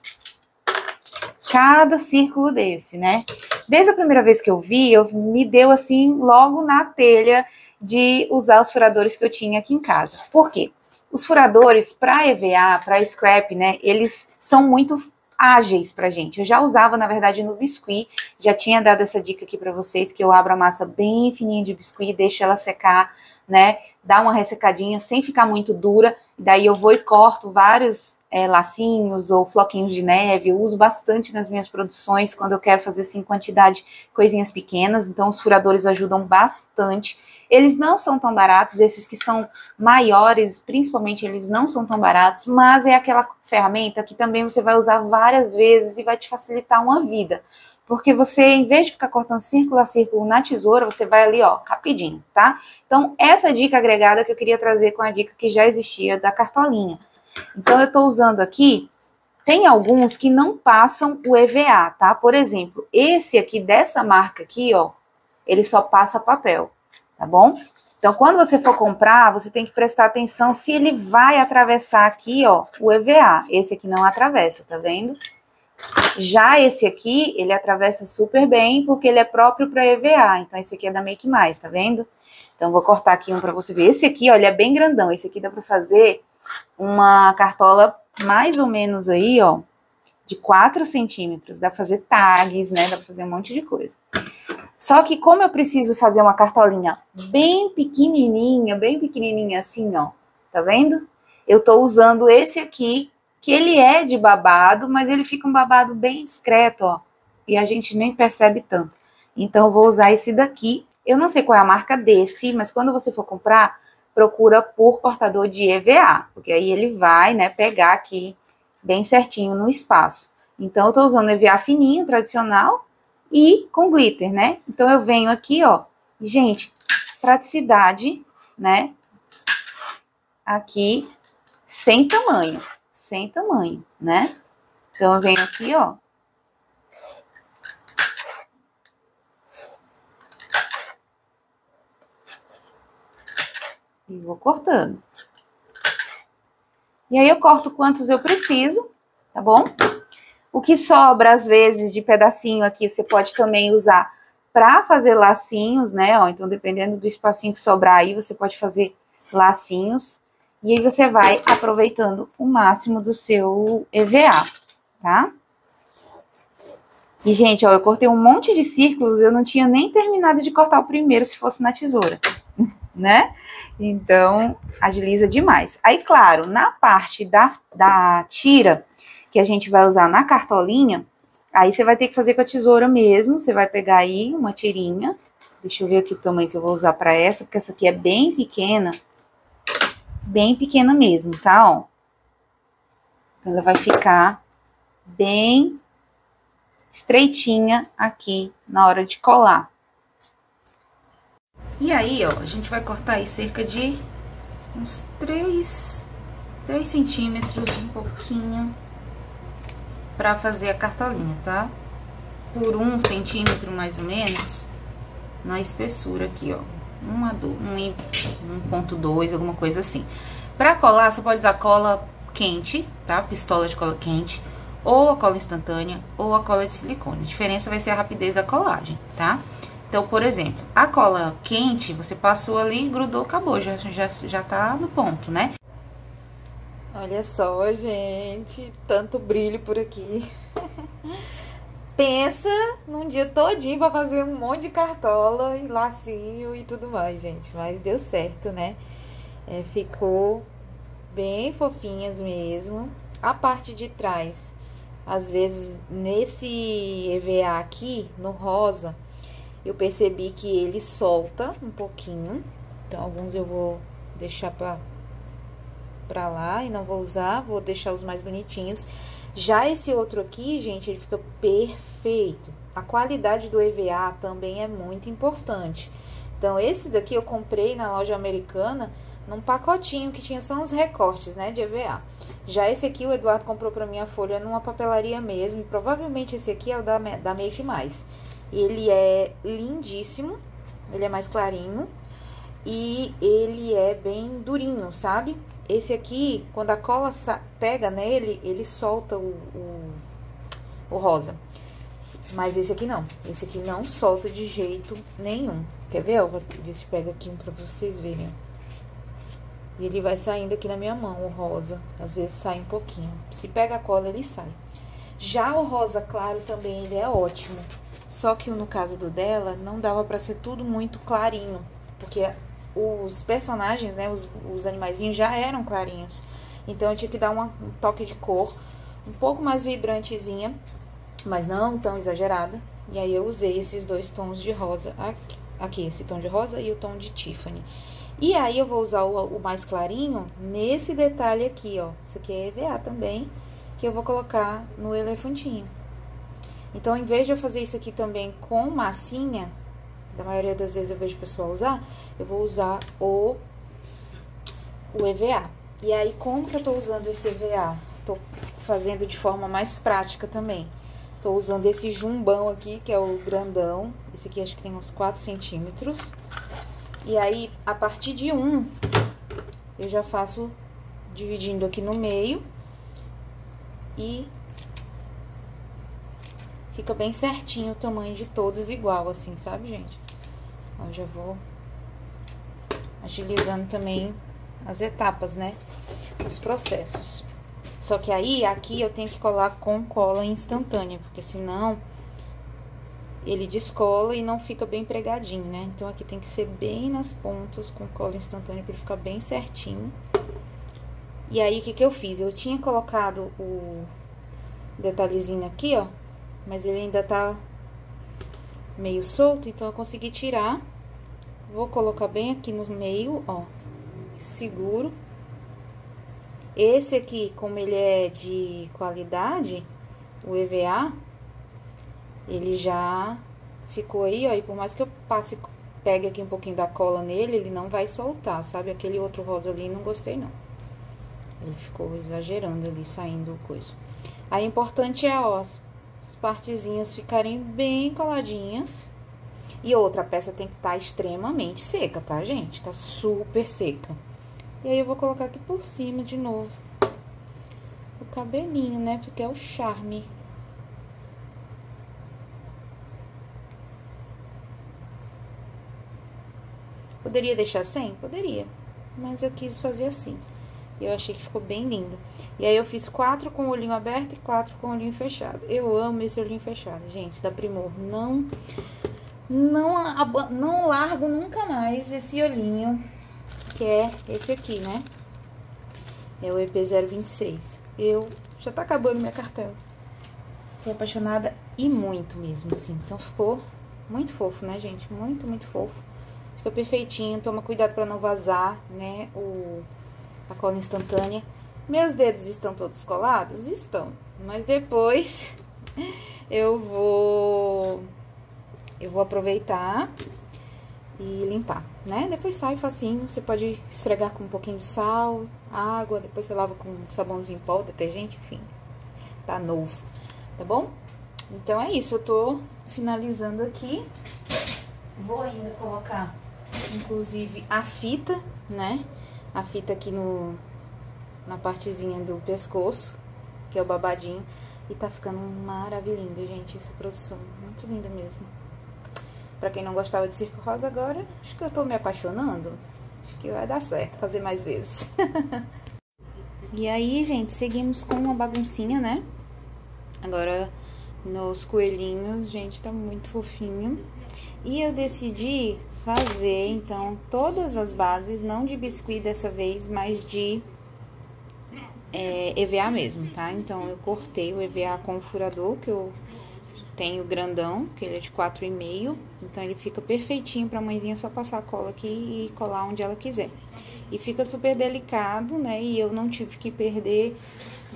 S1: cada círculo desse, né? Desde a primeira vez que eu vi, eu me deu assim logo na telha de usar os furadores que eu tinha aqui em casa. Por quê? Os furadores para EVA, para scrap, né, eles são muito ágeis pra gente. Eu já usava, na verdade, no biscuit, já tinha dado essa dica aqui para vocês, que eu abro a massa bem fininha de biscuit, deixo ela secar, né, dá uma ressecadinha sem ficar muito dura, daí eu vou e corto vários é, lacinhos ou floquinhos de neve, eu uso bastante nas minhas produções, quando eu quero fazer, assim, quantidade, coisinhas pequenas, então os furadores ajudam bastante, eles não são tão baratos, esses que são maiores, principalmente, eles não são tão baratos, mas é aquela ferramenta que também você vai usar várias vezes e vai te facilitar uma vida. Porque você, em vez de ficar cortando círculo a círculo na tesoura, você vai ali, ó, rapidinho, tá? Então, essa dica agregada que eu queria trazer com a dica que já existia da cartolinha. Então, eu tô usando aqui, tem alguns que não passam o EVA, tá? Por exemplo, esse aqui dessa marca aqui, ó, ele só passa papel tá bom? Então, quando você for comprar, você tem que prestar atenção se ele vai atravessar aqui, ó, o EVA. Esse aqui não atravessa, tá vendo? Já esse aqui, ele atravessa super bem, porque ele é próprio para EVA. Então, esse aqui é da Make Mais, tá vendo? Então, vou cortar aqui um para você ver. Esse aqui, ó, ele é bem grandão. Esse aqui dá para fazer uma cartola mais ou menos aí, ó, de 4 centímetros. Dá pra fazer tags, né? Dá pra fazer um monte de coisa. Só que como eu preciso fazer uma cartolinha bem pequenininha, bem pequenininha assim, ó, tá vendo? Eu tô usando esse aqui, que ele é de babado, mas ele fica um babado bem discreto, ó, e a gente nem percebe tanto. Então, eu vou usar esse daqui. Eu não sei qual é a marca desse, mas quando você for comprar, procura por cortador de EVA, porque aí ele vai, né, pegar aqui bem certinho no espaço. Então, eu tô usando EVA fininho, tradicional, e com glitter, né? Então, eu venho aqui, ó, gente, praticidade, né? Aqui, sem tamanho, sem tamanho, né? Então, eu venho aqui, ó. E vou cortando. E aí, eu corto quantos eu preciso, tá bom? O que sobra, às vezes, de pedacinho aqui, você pode também usar para fazer lacinhos, né? Ó, então, dependendo do espacinho que sobrar aí, você pode fazer lacinhos. E aí, você vai aproveitando o máximo do seu EVA, tá? E, gente, ó, eu cortei um monte de círculos, eu não tinha nem terminado de cortar o primeiro se fosse na tesoura, né? Então, agiliza demais. Aí, claro, na parte da, da tira, que a gente vai usar na cartolinha, aí você vai ter que fazer com a tesoura mesmo. Você vai pegar aí uma tirinha. Deixa eu ver aqui o tamanho que eu vou usar para essa, porque essa aqui é bem pequena. Bem pequena mesmo, tá? Ó. Ela vai ficar bem estreitinha aqui na hora de colar. E aí, ó, a gente vai cortar aí cerca de uns 3, 3 centímetros, um pouquinho para fazer a cartolinha, tá? Por um centímetro mais ou menos na espessura aqui, ó. Uma um, 1.2, alguma coisa assim. Pra colar, você pode usar cola quente, tá? Pistola de cola quente, ou a cola instantânea, ou a cola de silicone. A diferença vai ser a rapidez da colagem, tá? Então, por exemplo, a cola quente, você passou ali, grudou, acabou, já, já, já tá no ponto, né? Olha só, gente, tanto brilho por aqui. Pensa num dia todinho pra fazer um monte de cartola e lacinho e tudo mais, gente. Mas deu certo, né? É, ficou bem fofinhas mesmo. A parte de trás, às vezes, nesse EVA aqui, no rosa, eu percebi que ele solta um pouquinho. Então, alguns eu vou deixar pra pra lá e não vou usar, vou deixar os mais bonitinhos. Já esse outro aqui, gente, ele fica perfeito. A qualidade do EVA também é muito importante. Então, esse daqui eu comprei na loja americana num pacotinho que tinha só uns recortes, né, de EVA. Já esse aqui o Eduardo comprou pra minha folha numa papelaria mesmo, e provavelmente esse aqui é o da, da Make Mais. Ele é lindíssimo, ele é mais clarinho e ele é bem durinho, sabe? Esse aqui, quando a cola pega nele, ele solta o, o, o rosa. Mas esse aqui não. Esse aqui não solta de jeito nenhum. Quer ver? Eu vou ver se pega aqui um pra vocês verem. E ele vai saindo aqui na minha mão, o rosa. Às vezes sai um pouquinho. Se pega a cola, ele sai. Já o rosa claro também, ele é ótimo. Só que no caso do dela, não dava pra ser tudo muito clarinho. Porque os personagens, né, os, os animaizinhos já eram clarinhos. Então eu tinha que dar uma, um toque de cor um pouco mais vibrantezinha, mas não tão exagerada. E aí eu usei esses dois tons de rosa aqui, aqui esse tom de rosa e o tom de Tiffany. E aí eu vou usar o, o mais clarinho nesse detalhe aqui, ó. Isso aqui é EVA também, que eu vou colocar no elefantinho. Então, em vez de eu fazer isso aqui também com massinha, da maioria das vezes eu vejo o pessoal usar, eu vou usar o, o EVA. E aí, como que eu tô usando esse EVA? Tô fazendo de forma mais prática também. Tô usando esse jumbão aqui, que é o grandão. Esse aqui acho que tem uns 4 centímetros. E aí, a partir de um, eu já faço dividindo aqui no meio. E fica bem certinho o tamanho de todos igual, assim, sabe, gente? Ó, já vou agilizando também as etapas, né? Os processos. Só que aí, aqui eu tenho que colar com cola instantânea, porque senão ele descola e não fica bem pregadinho, né? Então, aqui tem que ser bem nas pontas com cola instantânea para ele ficar bem certinho. E aí, o que que eu fiz? Eu tinha colocado o detalhezinho aqui, ó, mas ele ainda tá meio solto, então eu consegui tirar. Vou colocar bem aqui no meio, ó, seguro. Esse aqui, como ele é de qualidade, o EVA, ele já ficou aí, ó, e por mais que eu passe, pegue aqui um pouquinho da cola nele, ele não vai soltar, sabe? Aquele outro rosa ali, não gostei, não. Ele ficou exagerando ali, saindo coisa. Aí, importante é, ó, as partezinhas ficarem bem coladinhas. E outra, a peça tem que estar tá extremamente seca, tá, gente? Tá super seca. E aí, eu vou colocar aqui por cima de novo o cabelinho, né? Porque é o charme. Poderia deixar sem? Poderia. Mas eu quis fazer assim. Eu achei que ficou bem lindo. E aí, eu fiz quatro com o olhinho aberto e quatro com o olhinho fechado. Eu amo esse olhinho fechado, gente, da Primor. Não, não, não largo nunca mais esse olhinho, que é esse aqui, né? É o EP026. Eu, já tá acabando minha cartela. Fiquei apaixonada e muito mesmo, assim. Então, ficou muito fofo, né, gente? Muito, muito fofo. Fica perfeitinho. Toma cuidado pra não vazar, né, o a cola instantânea. Meus dedos estão todos colados? Estão. Mas depois eu vou eu vou aproveitar e limpar, né? Depois sai facinho, você pode esfregar com um pouquinho de sal, água, depois você lava com sabãozinho em pó, detergente, enfim. Tá novo, tá bom? Então é isso, eu tô finalizando aqui. Vou ainda colocar, inclusive, a fita, né? A fita aqui no, na partezinha do pescoço, que é o babadinho. E tá ficando maravilhoso, gente, essa produção. Muito linda mesmo. Pra quem não gostava de circo rosa agora, acho que eu tô me apaixonando. Acho que vai dar certo fazer mais vezes. e aí, gente, seguimos com uma baguncinha, né? Agora, nos coelhinhos, gente, tá muito fofinho. E eu decidi fazer, então, todas as bases, não de biscuit dessa vez, mas de é, EVA mesmo, tá? Então, eu cortei o EVA com o furador, que eu tenho grandão, que ele é de 4,5. Então, ele fica perfeitinho pra mãezinha só passar a cola aqui e colar onde ela quiser. E fica super delicado, né? E eu não tive que perder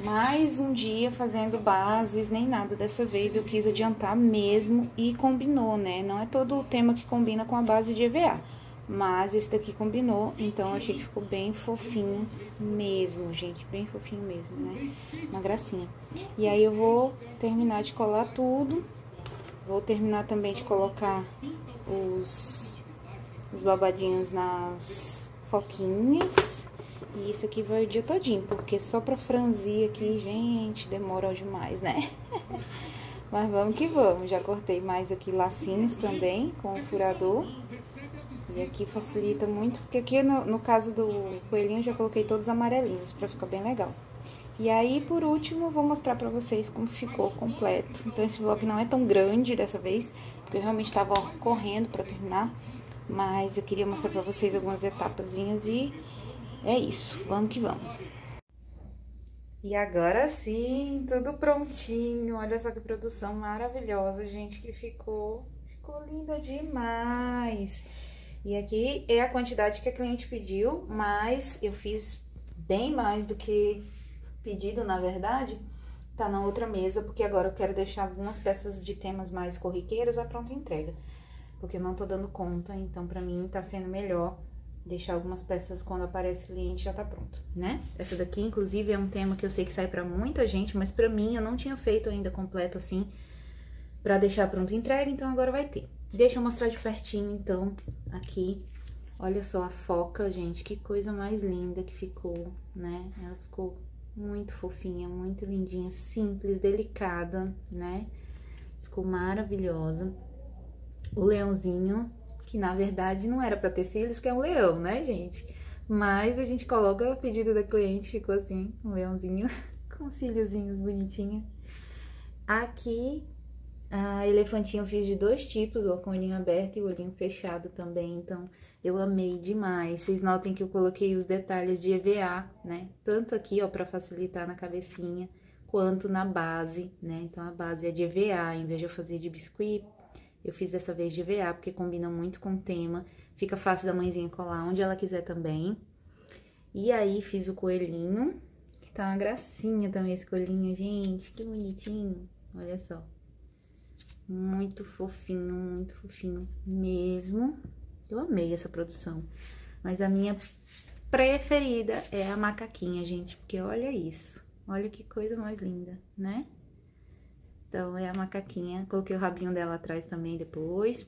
S1: mais um dia fazendo bases, nem nada. Dessa vez eu quis adiantar mesmo e combinou, né? Não é todo o tema que combina com a base de EVA. Mas esse daqui combinou, então achei que ficou bem fofinho mesmo, gente. Bem fofinho mesmo, né? Uma gracinha. E aí eu vou terminar de colar tudo. Vou terminar também de colocar os, os babadinhos nas foquinhas. E isso aqui vai o dia todinho, porque só pra franzir aqui, gente, demora demais, né? Mas vamos que vamos. Já cortei mais aqui lacinhos também com o furador. E aqui facilita muito, porque aqui no, no caso do coelhinho já coloquei todos amarelinhos pra ficar bem legal. E aí, por último, vou mostrar pra vocês como ficou completo. Então, esse vlog não é tão grande dessa vez, porque eu realmente tava correndo pra terminar. Mas eu queria mostrar pra vocês algumas etapazinhas e é isso, vamos que vamos. E agora sim, tudo prontinho. Olha só que produção maravilhosa, gente, que ficou. Ficou linda demais. E aqui é a quantidade que a cliente pediu, mas eu fiz bem mais do que pedido, na verdade. Tá na outra mesa, porque agora eu quero deixar algumas peças de temas mais corriqueiros à pronta entrega. Porque eu não tô dando conta, então pra mim tá sendo melhor deixar algumas peças quando aparece o cliente já tá pronto, né? Essa daqui, inclusive, é um tema que eu sei que sai pra muita gente, mas pra mim eu não tinha feito ainda completo assim, pra deixar pronto entrega, então agora vai ter. Deixa eu mostrar de pertinho, então, aqui. Olha só a foca, gente, que coisa mais linda que ficou, né? Ela ficou muito fofinha, muito lindinha, simples, delicada, né? Ficou maravilhosa. O leãozinho que na verdade não era para ter cílios, porque é um leão, né, gente? Mas a gente coloca o pedido da cliente, ficou assim, um leãozinho com cíliozinhos bonitinho. Aqui, a elefantinha eu fiz de dois tipos, o com olhinho aberto e o olhinho fechado também, então eu amei demais. Vocês notem que eu coloquei os detalhes de EVA, né? Tanto aqui, ó, para facilitar na cabecinha, quanto na base, né? Então, a base é de EVA, em vez de eu fazer de biscuit, eu fiz dessa vez de VA, porque combina muito com o tema. Fica fácil da mãezinha colar onde ela quiser também. E aí, fiz o coelhinho, que tá uma gracinha também esse coelhinho, gente. Que bonitinho. Olha só. Muito fofinho, muito fofinho mesmo. Eu amei essa produção. Mas a minha preferida é a macaquinha, gente, porque olha isso. Olha que coisa mais linda, né? Então, é a macaquinha. Coloquei o rabinho dela atrás também depois.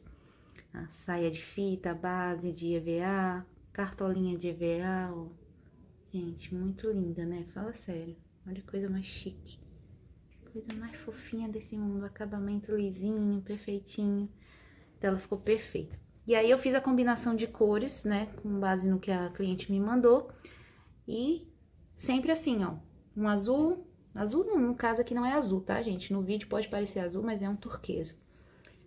S1: A saia de fita, base de EVA, cartolinha de EVA, ó. Gente, muito linda, né? Fala sério. Olha coisa mais chique. Coisa mais fofinha desse mundo. Acabamento lisinho, perfeitinho. Então, ela ficou perfeita. E aí, eu fiz a combinação de cores, né? Com base no que a cliente me mandou. E sempre assim, ó. Um azul. Azul, no caso aqui não é azul, tá, gente? No vídeo pode parecer azul, mas é um turquesa.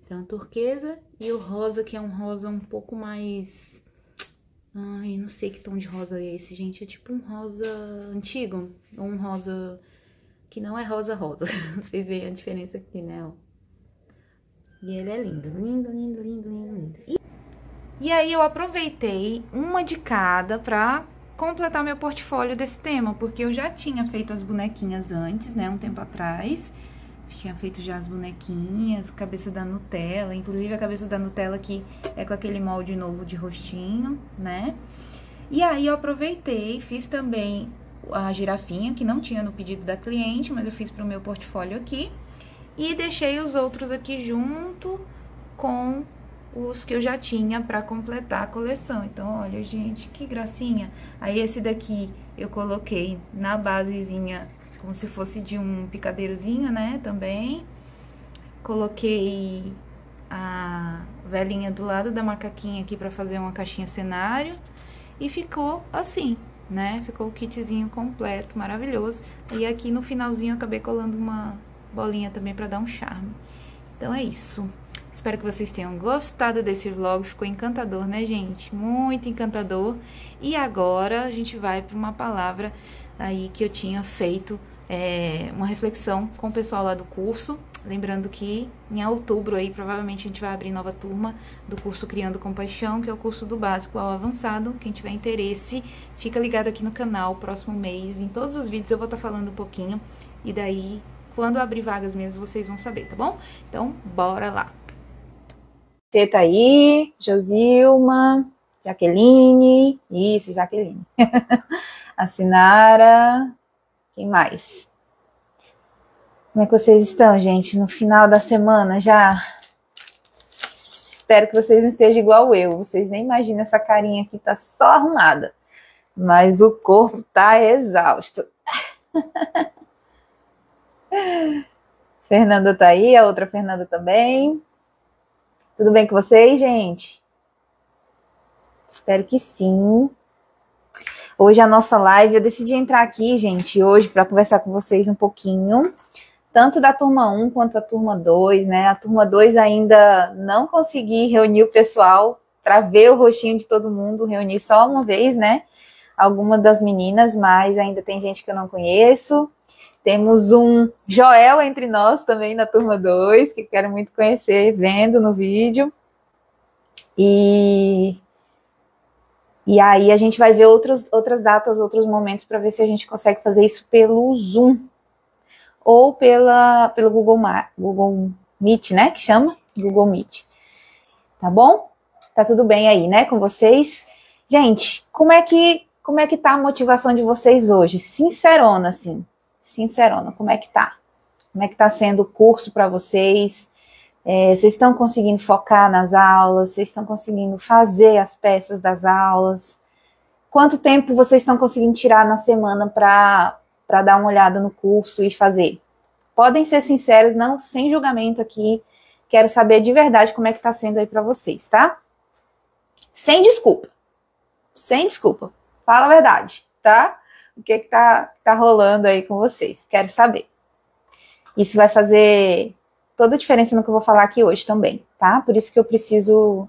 S1: Então, turquesa e o rosa, que é um rosa um pouco mais... Ai, não sei que tom de rosa é esse, gente. É tipo um rosa antigo, ou um rosa que não é rosa-rosa. Vocês veem a diferença aqui, né. E ele é lindo, lindo, lindo, lindo, lindo, lindo. E, e aí eu aproveitei uma de cada pra completar meu portfólio desse tema, porque eu já tinha feito as bonequinhas antes, né, um tempo atrás. Tinha feito já as bonequinhas, cabeça da Nutella, inclusive a cabeça da Nutella aqui é com aquele molde novo de rostinho, né? E aí eu aproveitei, fiz também a girafinha, que não tinha no pedido da cliente, mas eu fiz para o meu portfólio aqui. E deixei os outros aqui junto com os que eu já tinha para completar a coleção. Então, olha, gente, que gracinha. Aí esse daqui eu coloquei na basezinha como se fosse de um picadeirozinho, né, também. Coloquei a velhinha do lado da macaquinha aqui para fazer uma caixinha cenário. E ficou assim, né? Ficou o kitzinho completo, maravilhoso. E aqui no finalzinho eu acabei colando uma bolinha também para dar um charme. Então é isso. Espero que vocês tenham gostado desse vlog. Ficou encantador, né, gente? Muito encantador. E agora a gente vai para uma palavra aí que eu tinha feito é, uma reflexão com o pessoal lá do curso. Lembrando que em outubro aí, provavelmente a gente vai abrir nova turma do curso Criando Compaixão, que é o curso do básico ao avançado. Quem tiver interesse, fica ligado aqui no canal, próximo mês. Em todos os vídeos eu vou estar tá falando um pouquinho. E daí, quando abrir vagas mesmo, vocês vão saber, tá bom? Então, bora lá. Você tá aí, Josilma, Jaqueline, isso, Jaqueline. a Sinara, quem mais? Como é que vocês estão, gente? No final da semana já? Espero que vocês não estejam igual eu. Vocês nem imaginam essa carinha aqui, tá só arrumada. Mas o corpo tá exausto. Fernanda tá aí, a outra Fernanda também. Tudo bem com vocês, gente? Espero que sim. Hoje a nossa live, eu decidi entrar aqui, gente, hoje para conversar com vocês um pouquinho, tanto da turma 1 quanto da turma 2, né? A turma 2 ainda não consegui reunir o pessoal para ver o rostinho de todo mundo, reunir só uma vez, né? Alguma das meninas, mas ainda tem gente que eu não conheço. Temos um Joel entre nós também na turma 2, que quero muito conhecer, vendo no vídeo. E e aí a gente vai ver outros, outras datas, outros momentos para ver se a gente consegue fazer isso pelo Zoom ou pela, pelo Google, Google Meet, né? Que chama Google Meet. Tá bom? Tá tudo bem aí, né? Com vocês? Gente, como é que como é que tá a motivação de vocês hoje? Sincerona, assim. Sincerona, como é que tá? Como é que tá sendo o curso para vocês? É, vocês estão conseguindo focar nas aulas? Vocês estão conseguindo fazer as peças das aulas? Quanto tempo vocês estão conseguindo tirar na semana para dar uma olhada no curso e fazer? Podem ser sinceros, não sem julgamento aqui. Quero saber de verdade como é que está sendo aí para vocês, tá? Sem desculpa. Sem desculpa. Fala a verdade, tá? O que que tá, tá rolando aí com vocês? Quero saber. Isso vai fazer toda a diferença no que eu vou falar aqui hoje também, tá? Por isso que eu preciso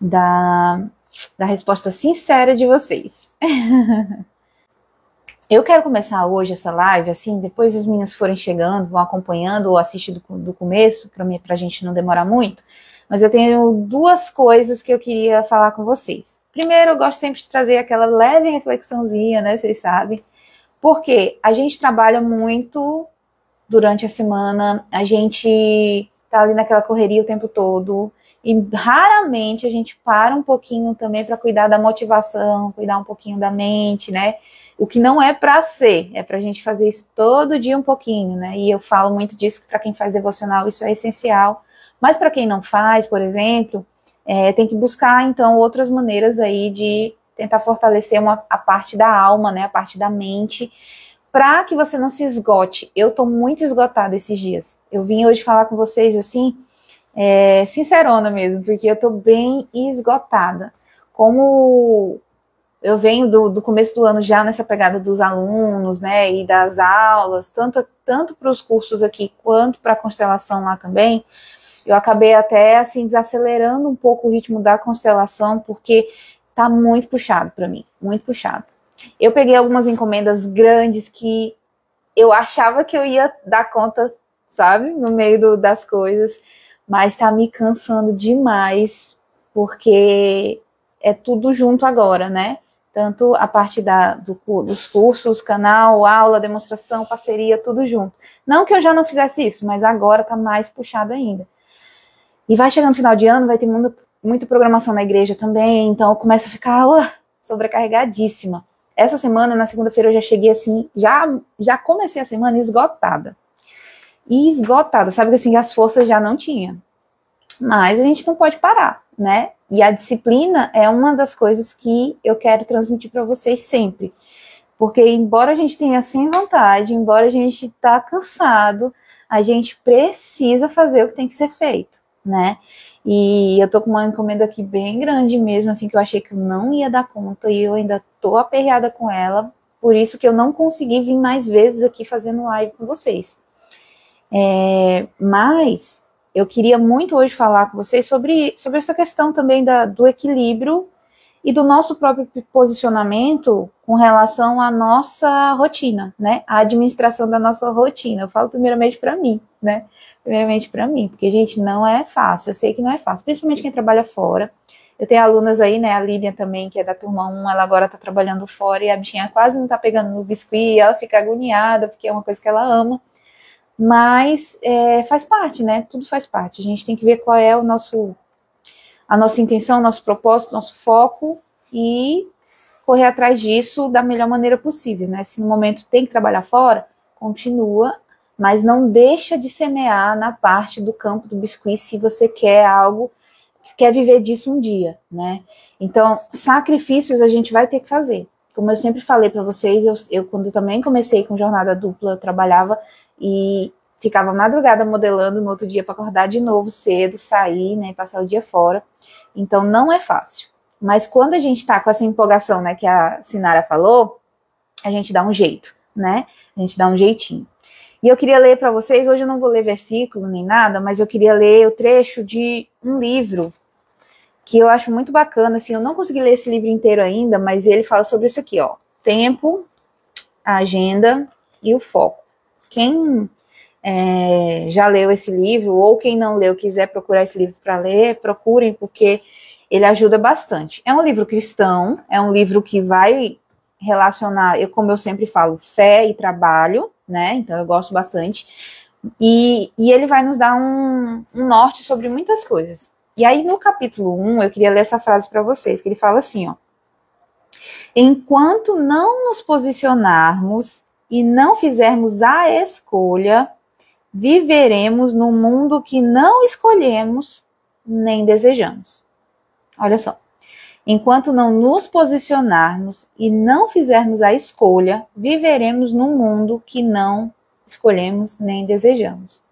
S1: da, da resposta sincera de vocês. eu quero começar hoje essa live, assim, depois as meninas forem chegando, vão acompanhando ou assistem do, do começo, para a gente não demorar muito. Mas eu tenho duas coisas que eu queria falar com vocês. Primeiro, eu gosto sempre de trazer aquela leve reflexãozinha, né? Vocês sabem. Porque a gente trabalha muito durante a semana, a gente tá ali naquela correria o tempo todo. E raramente a gente para um pouquinho também para cuidar da motivação, cuidar um pouquinho da mente, né? O que não é para ser, é para a gente fazer isso todo dia um pouquinho, né? E eu falo muito disso para quem faz devocional isso é essencial. Mas para quem não faz, por exemplo, é, tem que buscar então outras maneiras aí de tentar fortalecer uma, a parte da alma, né? A parte da mente, para que você não se esgote. Eu tô muito esgotada esses dias. Eu vim hoje falar com vocês assim, é, sincerona mesmo, porque eu tô bem esgotada. Como eu venho do, do começo do ano já nessa pegada dos alunos, né, e das aulas, tanto, tanto para os cursos aqui quanto para a constelação lá também, eu acabei até assim desacelerando um pouco o ritmo da constelação, porque tá muito puxado para mim, muito puxado. Eu peguei algumas encomendas grandes que eu achava que eu ia dar conta, sabe, no meio do, das coisas, mas tá me cansando demais, porque é tudo junto agora, né? Tanto a parte da, do, dos cursos, canal, aula, demonstração, parceria, tudo junto. Não que eu já não fizesse isso, mas agora tá mais puxado ainda. E vai chegando no final de ano, vai ter muita, muita programação na igreja também, então começa a ficar uh, sobrecarregadíssima. Essa semana, na segunda-feira, eu já cheguei assim, já, já comecei a semana esgotada. E esgotada, sabe que assim, as forças já não tinha. Mas a gente não pode parar, né? E a disciplina é uma das coisas que eu quero transmitir para vocês sempre. Porque embora a gente tenha sem vontade, embora a gente tá cansado, a gente precisa fazer o que tem que ser feito, né? E eu tô com uma encomenda aqui bem grande mesmo, assim, que eu achei que eu não ia dar conta e eu ainda tô aperreada com ela. Por isso que eu não consegui vir mais vezes aqui fazendo live com vocês. É, mas eu queria muito hoje falar com vocês sobre, sobre essa questão também da, do equilíbrio e do nosso próprio posicionamento com relação à nossa rotina, né? A administração da nossa rotina. Eu falo primeiramente para mim, né? Primeiramente para mim, porque, gente, não é fácil, eu sei que não é fácil, principalmente quem trabalha fora. Eu tenho alunas aí, né, a Lilian também, que é da turma 1, ela agora tá trabalhando fora e a bichinha quase não tá pegando no biscuit, ela fica agoniada, porque é uma coisa que ela ama. Mas é, faz parte, né? Tudo faz parte. A gente tem que ver qual é o nosso, a nossa intenção, nosso propósito, nosso foco e correr atrás disso da melhor maneira possível, né? Se no momento tem que trabalhar fora, continua mas não deixa de semear na parte do campo do biscuit se você quer algo, quer viver disso um dia, né? Então, sacrifícios a gente vai ter que fazer. Como eu sempre falei para vocês, eu, eu quando também comecei com jornada dupla, eu trabalhava e ficava madrugada modelando no outro dia para acordar de novo cedo, sair, né, passar o dia fora. Então não é fácil. Mas quando a gente está com essa empolgação, né, que a Sinara falou, a gente dá um jeito, né? A gente dá um jeitinho. E eu queria ler para vocês, hoje eu não vou ler versículo nem nada, mas eu queria ler o trecho de um livro que eu acho muito bacana, assim, eu não consegui ler esse livro inteiro ainda, mas ele fala sobre isso aqui, ó. Tempo, a agenda e o foco. Quem é, já leu esse livro, ou quem não leu, quiser procurar esse livro para ler, procurem, porque ele ajuda bastante. É um livro cristão, é um livro que vai relacionar, eu, como eu sempre falo, fé e trabalho, né? Então eu gosto bastante. E, e ele vai nos dar um, um norte sobre muitas coisas. E aí, no capítulo 1, eu queria ler essa frase para vocês, que ele fala assim, ó. Enquanto não nos posicionarmos e não fizermos a escolha, viveremos no mundo que não escolhemos nem desejamos. Olha só. Enquanto não nos posicionarmos e não fizermos a escolha, viveremos num mundo que não escolhemos nem desejamos.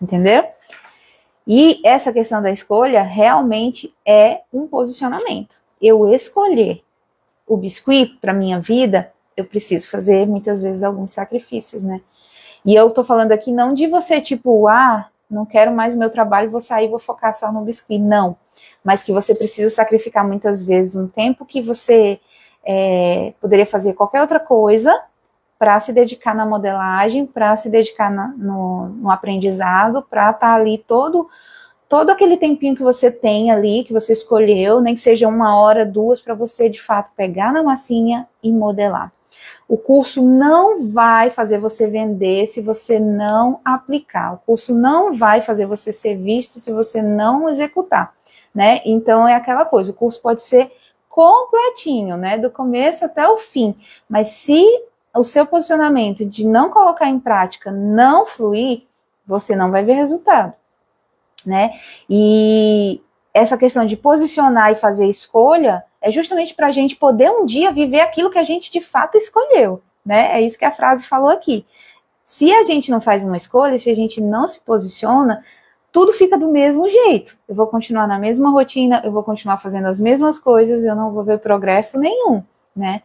S1: Entendeu? E essa questão da escolha realmente é um posicionamento. Eu escolher o biscuit para minha vida, eu preciso fazer muitas vezes alguns sacrifícios, né? E eu tô falando aqui não de você tipo, ah, não quero mais meu trabalho, vou sair, vou focar só no biscuit. Não mas que você precisa sacrificar muitas vezes um tempo que você é, poderia fazer qualquer outra coisa para se dedicar na modelagem, para se dedicar na, no, no, aprendizado, para estar tá ali todo todo aquele tempinho que você tem ali, que você escolheu, nem que seja uma hora, duas, para você de fato pegar na massinha e modelar. O curso não vai fazer você vender se você não aplicar. O curso não vai fazer você ser visto se você não executar, né? Então é aquela coisa, o curso pode ser completinho, né, do começo até o fim, mas se o seu posicionamento de não colocar em prática não fluir, você não vai ver resultado, né? E essa questão de posicionar e fazer escolha é justamente para a gente poder um dia viver aquilo que a gente de fato escolheu, né? É isso que a frase falou aqui. Se a gente não faz uma escolha, se a gente não se posiciona, tudo fica do mesmo jeito. Eu vou continuar na mesma rotina, eu vou continuar fazendo as mesmas coisas, eu não vou ver progresso nenhum, né?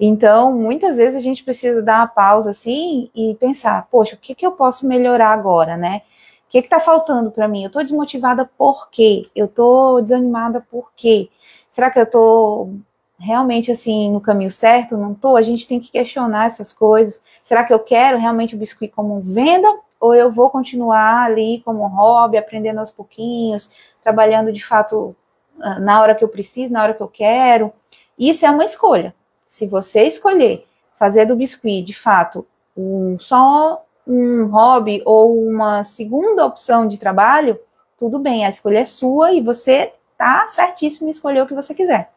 S1: Então, muitas vezes a gente precisa dar uma pausa assim e pensar, poxa, o que, que eu posso melhorar agora, né? O que está faltando para mim? Eu estou desmotivada por quê? Eu estou desanimada por quê? Será que eu estou realmente assim no caminho certo? Não estou? A gente tem que questionar essas coisas. Será que eu quero realmente o biscuit como venda ou eu vou continuar ali como hobby, aprendendo aos pouquinhos, trabalhando de fato ah, na hora que eu preciso, na hora que eu quero? Isso é uma escolha. Se você escolher fazer do biscuit de fato um, só um hobby ou uma segunda opção de trabalho, tudo bem, a escolha é sua e você tá certíssimo em escolher o que você quiser.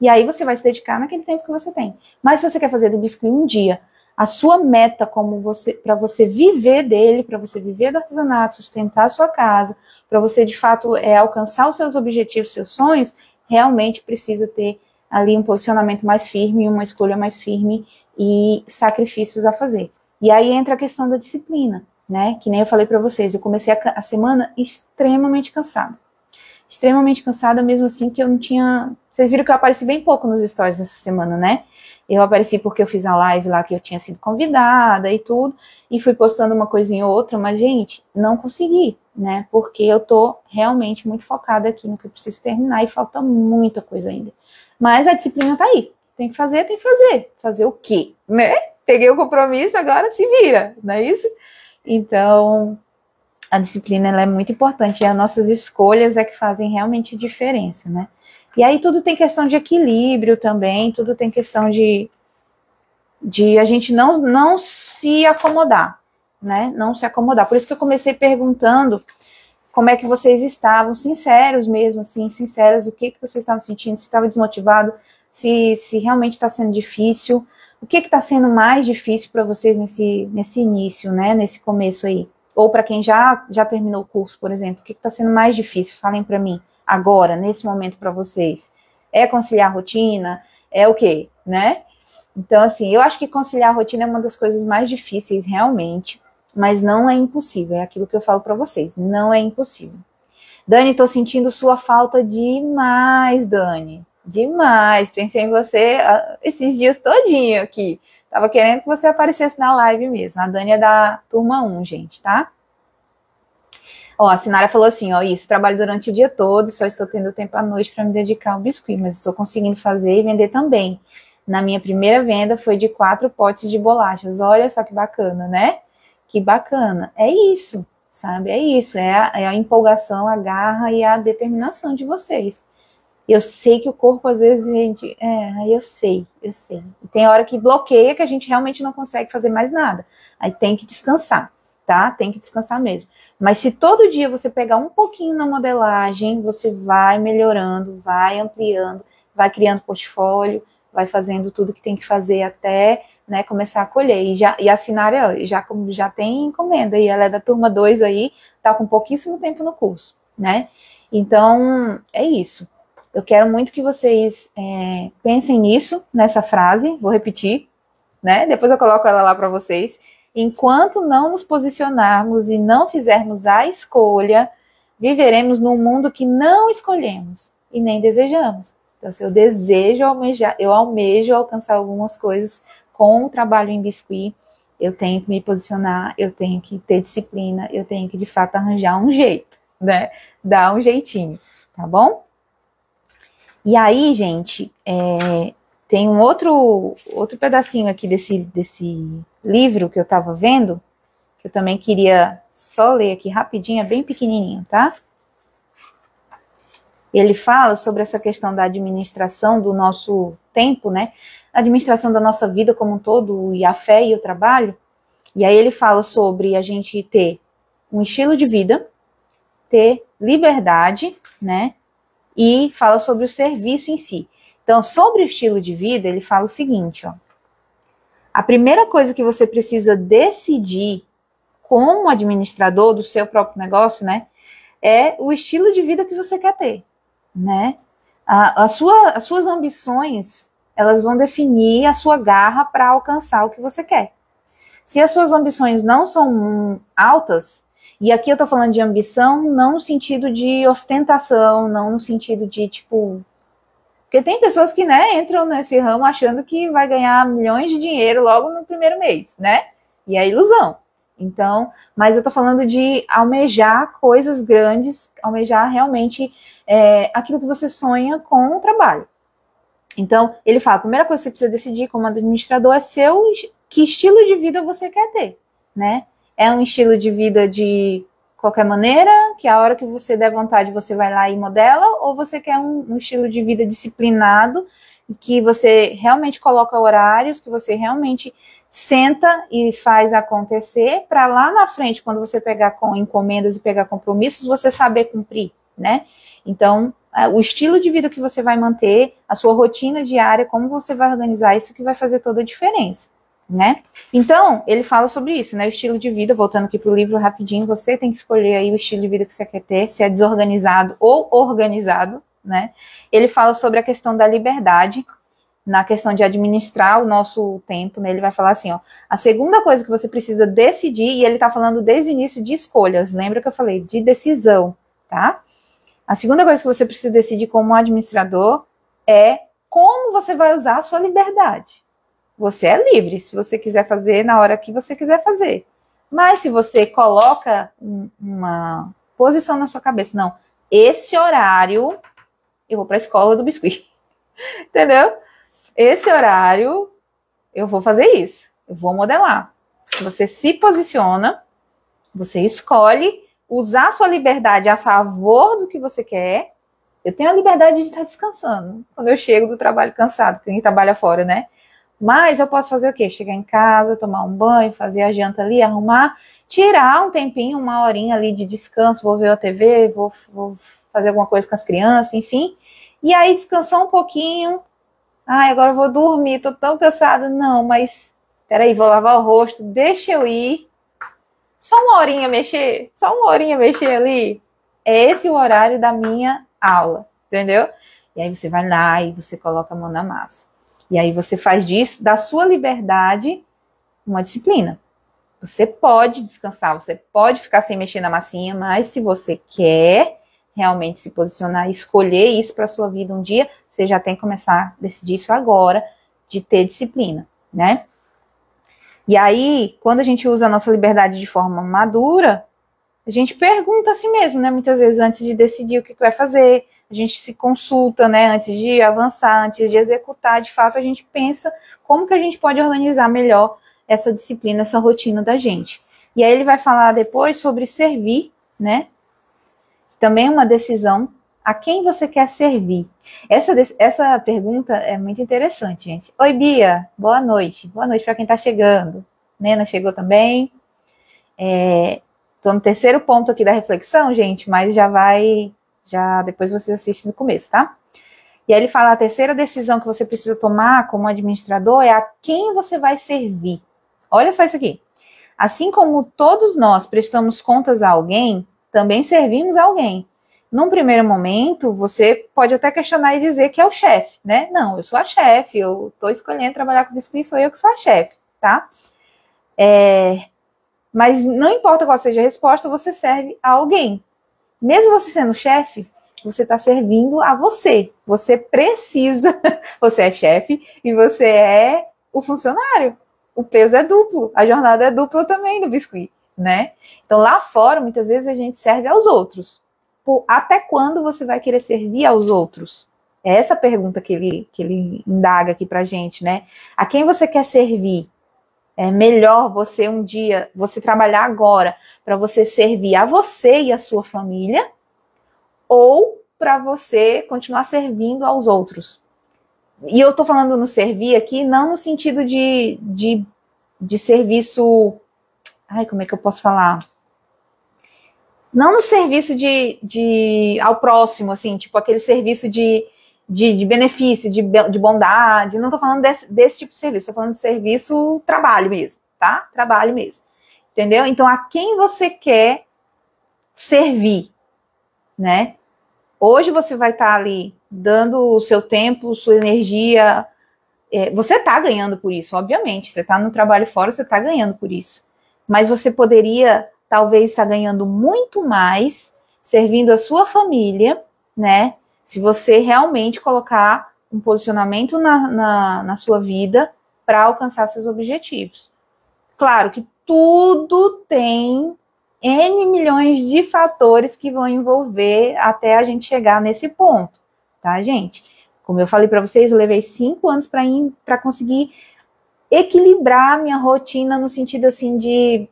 S1: E aí você vai se dedicar naquele tempo que você tem. Mas se você quer fazer do biscuit um dia, a sua meta como você para você viver dele, para você viver do artesanato, sustentar a sua casa, para você de fato é alcançar os seus objetivos, seus sonhos, realmente precisa ter ali um posicionamento mais firme, uma escolha mais firme e sacrifícios a fazer. E aí entra a questão da disciplina, né? Que nem eu falei para vocês, eu comecei a, a semana extremamente cansada extremamente cansada, mesmo assim, que eu não tinha. Vocês viram que eu apareci bem pouco nos stories essa semana, né? Eu apareci porque eu fiz a live lá que eu tinha sido convidada e tudo, e fui postando uma coisinha ou outra, mas, gente, não consegui, né? Porque eu tô realmente muito focada aqui no que eu preciso terminar e falta muita coisa ainda. Mas a disciplina tá aí. Tem que fazer, tem que fazer. Fazer o quê? Né? Peguei o compromisso, agora se vira, não é isso? Então, a disciplina é muito importante e as nossas escolhas é que fazem realmente diferença, né? E aí tudo tem questão de equilíbrio também, tudo tem questão de, de a gente não, não se acomodar, né? Não se acomodar. Por isso que eu comecei perguntando como é que vocês estavam, sinceros mesmo, assim, sinceros, o que, que vocês estavam sentindo, se estava desmotivado, se, se realmente está sendo difícil, o que está sendo mais difícil para vocês nesse, nesse início, né? Nesse começo aí ou para quem já, já terminou o curso, por exemplo, o que está sendo mais difícil? Falem para mim, agora, nesse momento para vocês. É conciliar a rotina? É o quê? Né? Então, assim, eu acho que conciliar a rotina é uma das coisas mais difíceis, realmente, mas não é impossível. É aquilo que eu falo para vocês, não é impossível. Dani, estou sentindo sua falta demais, Dani. Demais. Pensei em você ah, esses dias todinho aqui. Tava querendo que você aparecesse na live mesmo. A Dani é da turma 1, gente, tá? Ó, a Sinara falou assim, ó, isso, trabalho durante o dia todo, só estou tendo tempo à noite para me dedicar ao biscuit, mas estou conseguindo fazer e vender também. Na minha primeira venda foi de quatro potes de bolachas. Olha só que bacana, né? Que bacana. É isso, sabe? É isso, é a, é a empolgação, a garra e a determinação de vocês. Eu sei que o corpo, às vezes, gente, é, eu sei, eu sei. Tem hora que bloqueia que a gente realmente não consegue fazer mais nada. Aí tem que descansar, tá? Tem que descansar mesmo. Mas se todo dia você pegar um pouquinho na modelagem, você vai melhorando, vai ampliando, vai criando portfólio, vai fazendo tudo que tem que fazer até né, começar a colher. E, já, e a Sinária já, já tem encomenda, e ela é da turma 2 aí, tá com pouquíssimo tempo no curso, né? Então, é isso. Eu quero muito que vocês é, pensem nisso, nessa frase, vou repetir, né? Depois eu coloco ela lá para vocês. Enquanto não nos posicionarmos e não fizermos a escolha, viveremos num mundo que não escolhemos e nem desejamos. Então, se eu desejo almejar, eu almejo alcançar algumas coisas com o trabalho em biscuit, eu tenho que me posicionar, eu tenho que ter disciplina, eu tenho que de fato arranjar um jeito, né? Dar um jeitinho, tá bom? E aí, gente, é, tem um outro, outro pedacinho aqui desse, desse livro que eu estava vendo, que eu também queria só ler aqui rapidinho, é bem pequenininho, tá? ele fala sobre essa questão da administração do nosso tempo, né? Administração da nossa vida como um todo, e a fé e o trabalho. E aí ele fala sobre a gente ter um estilo de vida, ter liberdade, né? E fala sobre o serviço em si. Então, sobre o estilo de vida, ele fala o seguinte, ó. A primeira coisa que você precisa decidir como administrador do seu próprio negócio, né, é o estilo de vida que você quer ter, né? A, a sua, as suas ambições, elas vão definir a sua garra para alcançar o que você quer. Se as suas ambições não são altas, e aqui eu tô falando de ambição não no sentido de ostentação, não no sentido de, tipo, porque tem pessoas que, né, entram nesse ramo achando que vai ganhar milhões de dinheiro logo no primeiro mês, né? E é ilusão. Então, mas eu tô falando de almejar coisas grandes, almejar realmente é, aquilo que você sonha com o trabalho. Então, ele fala: a primeira coisa que você precisa decidir como administrador é seu que estilo de vida você quer ter, né? É um estilo de vida de qualquer maneira, que a hora que você der vontade você vai lá e modela, ou você quer um, um estilo de vida disciplinado, que você realmente coloca horários, que você realmente senta e faz acontecer, para lá na frente, quando você pegar com encomendas e pegar compromissos, você saber cumprir, né? Então, é, o estilo de vida que você vai manter, a sua rotina diária, como você vai organizar isso que vai fazer toda a diferença né? Então, ele fala sobre isso, né? O estilo de vida, voltando aqui para o livro rapidinho, você tem que escolher aí o estilo de vida que você quer ter, se é desorganizado ou organizado, né? Ele fala sobre a questão da liberdade, na questão de administrar o nosso tempo, né? Ele vai falar assim, ó, a segunda coisa que você precisa decidir, e ele tá falando desde o início de escolhas, lembra que eu falei de decisão, tá? A segunda coisa que você precisa decidir como administrador é como você vai usar a sua liberdade. Você é livre se você quiser fazer na hora que você quiser fazer. Mas se você coloca uma posição na sua cabeça, não, esse horário eu vou para a escola do biscoito. Entendeu? Esse horário eu vou fazer isso. Eu vou modelar. Você se posiciona, você escolhe usar sua liberdade a favor do que você quer. Eu tenho a liberdade de estar descansando quando eu chego do trabalho cansado, quem trabalha fora, né? Mas eu posso fazer o quê? Chegar em casa, tomar um banho, fazer a janta ali, arrumar, tirar um tempinho, uma horinha ali de descanso, vou ver a TV, vou, vou fazer alguma coisa com as crianças, enfim. E aí descansou um pouquinho. Ai, agora eu vou dormir, tô tão cansada. Não, mas peraí, vou lavar o rosto, deixa eu ir. Só uma horinha mexer, só uma horinha mexer ali. É esse o horário da minha aula, entendeu? E aí você vai lá e você coloca a mão na massa. E aí você faz disso, da sua liberdade, uma disciplina. Você pode descansar, você pode ficar sem mexer na massinha, mas se você quer realmente se posicionar escolher isso para sua vida um dia, você já tem que começar a decidir isso agora, de ter disciplina, né? E aí, quando a gente usa a nossa liberdade de forma madura, a gente pergunta a si mesmo, né? Muitas vezes antes de decidir o que, que vai fazer, a gente se consulta, né, antes de avançar, antes de executar, de fato a gente pensa como que a gente pode organizar melhor essa disciplina, essa rotina da gente. E aí ele vai falar depois sobre servir, né? Também uma decisão a quem você quer servir. Essa, essa pergunta é muito interessante, gente. Oi, Bia, boa noite. Boa noite para quem está chegando. Nena chegou também. Estou é, no terceiro ponto aqui da reflexão, gente, mas já vai já depois você assiste no começo, tá? E aí ele fala: a terceira decisão que você precisa tomar como administrador é a quem você vai servir. Olha só isso aqui. Assim como todos nós prestamos contas a alguém, também servimos a alguém. Num primeiro momento, você pode até questionar e dizer que é o chefe, né? Não, eu sou a chefe, eu estou escolhendo trabalhar com biscoito, sou eu que sou a chefe, tá? É, mas não importa qual seja a resposta, você serve a alguém. Mesmo você sendo chefe, você está servindo a você. Você precisa, você é chefe e você é o funcionário. O peso é duplo, a jornada é dupla também do biscuit, né? Então lá fora, muitas vezes a gente serve aos outros. Até quando você vai querer servir aos outros? É essa pergunta que ele, que ele indaga aqui pra gente, né? A quem você quer servir? É melhor você um dia, você trabalhar agora para você servir a você e a sua família, ou para você continuar servindo aos outros. E eu estou falando no servir aqui, não no sentido de, de, de serviço. Ai, como é que eu posso falar? Não no serviço de, de ao próximo, assim, tipo aquele serviço de, de, de benefício, de, de bondade. Não estou falando desse, desse tipo de serviço, estou falando de serviço trabalho mesmo, tá? Trabalho mesmo. Entendeu? Então, a quem você quer servir, né? Hoje você vai estar tá ali dando o seu tempo, sua energia. É, você está ganhando por isso, obviamente. Você está no trabalho fora, você está ganhando por isso. Mas você poderia, talvez, estar ganhando muito mais servindo a sua família, né? Se você realmente colocar um posicionamento na, na, na sua vida para alcançar seus objetivos. Claro que tudo tem N milhões de fatores que vão envolver até a gente chegar nesse ponto tá, gente? Como eu falei para vocês, eu levei cinco anos para conseguir equilibrar minha rotina no sentido assim de,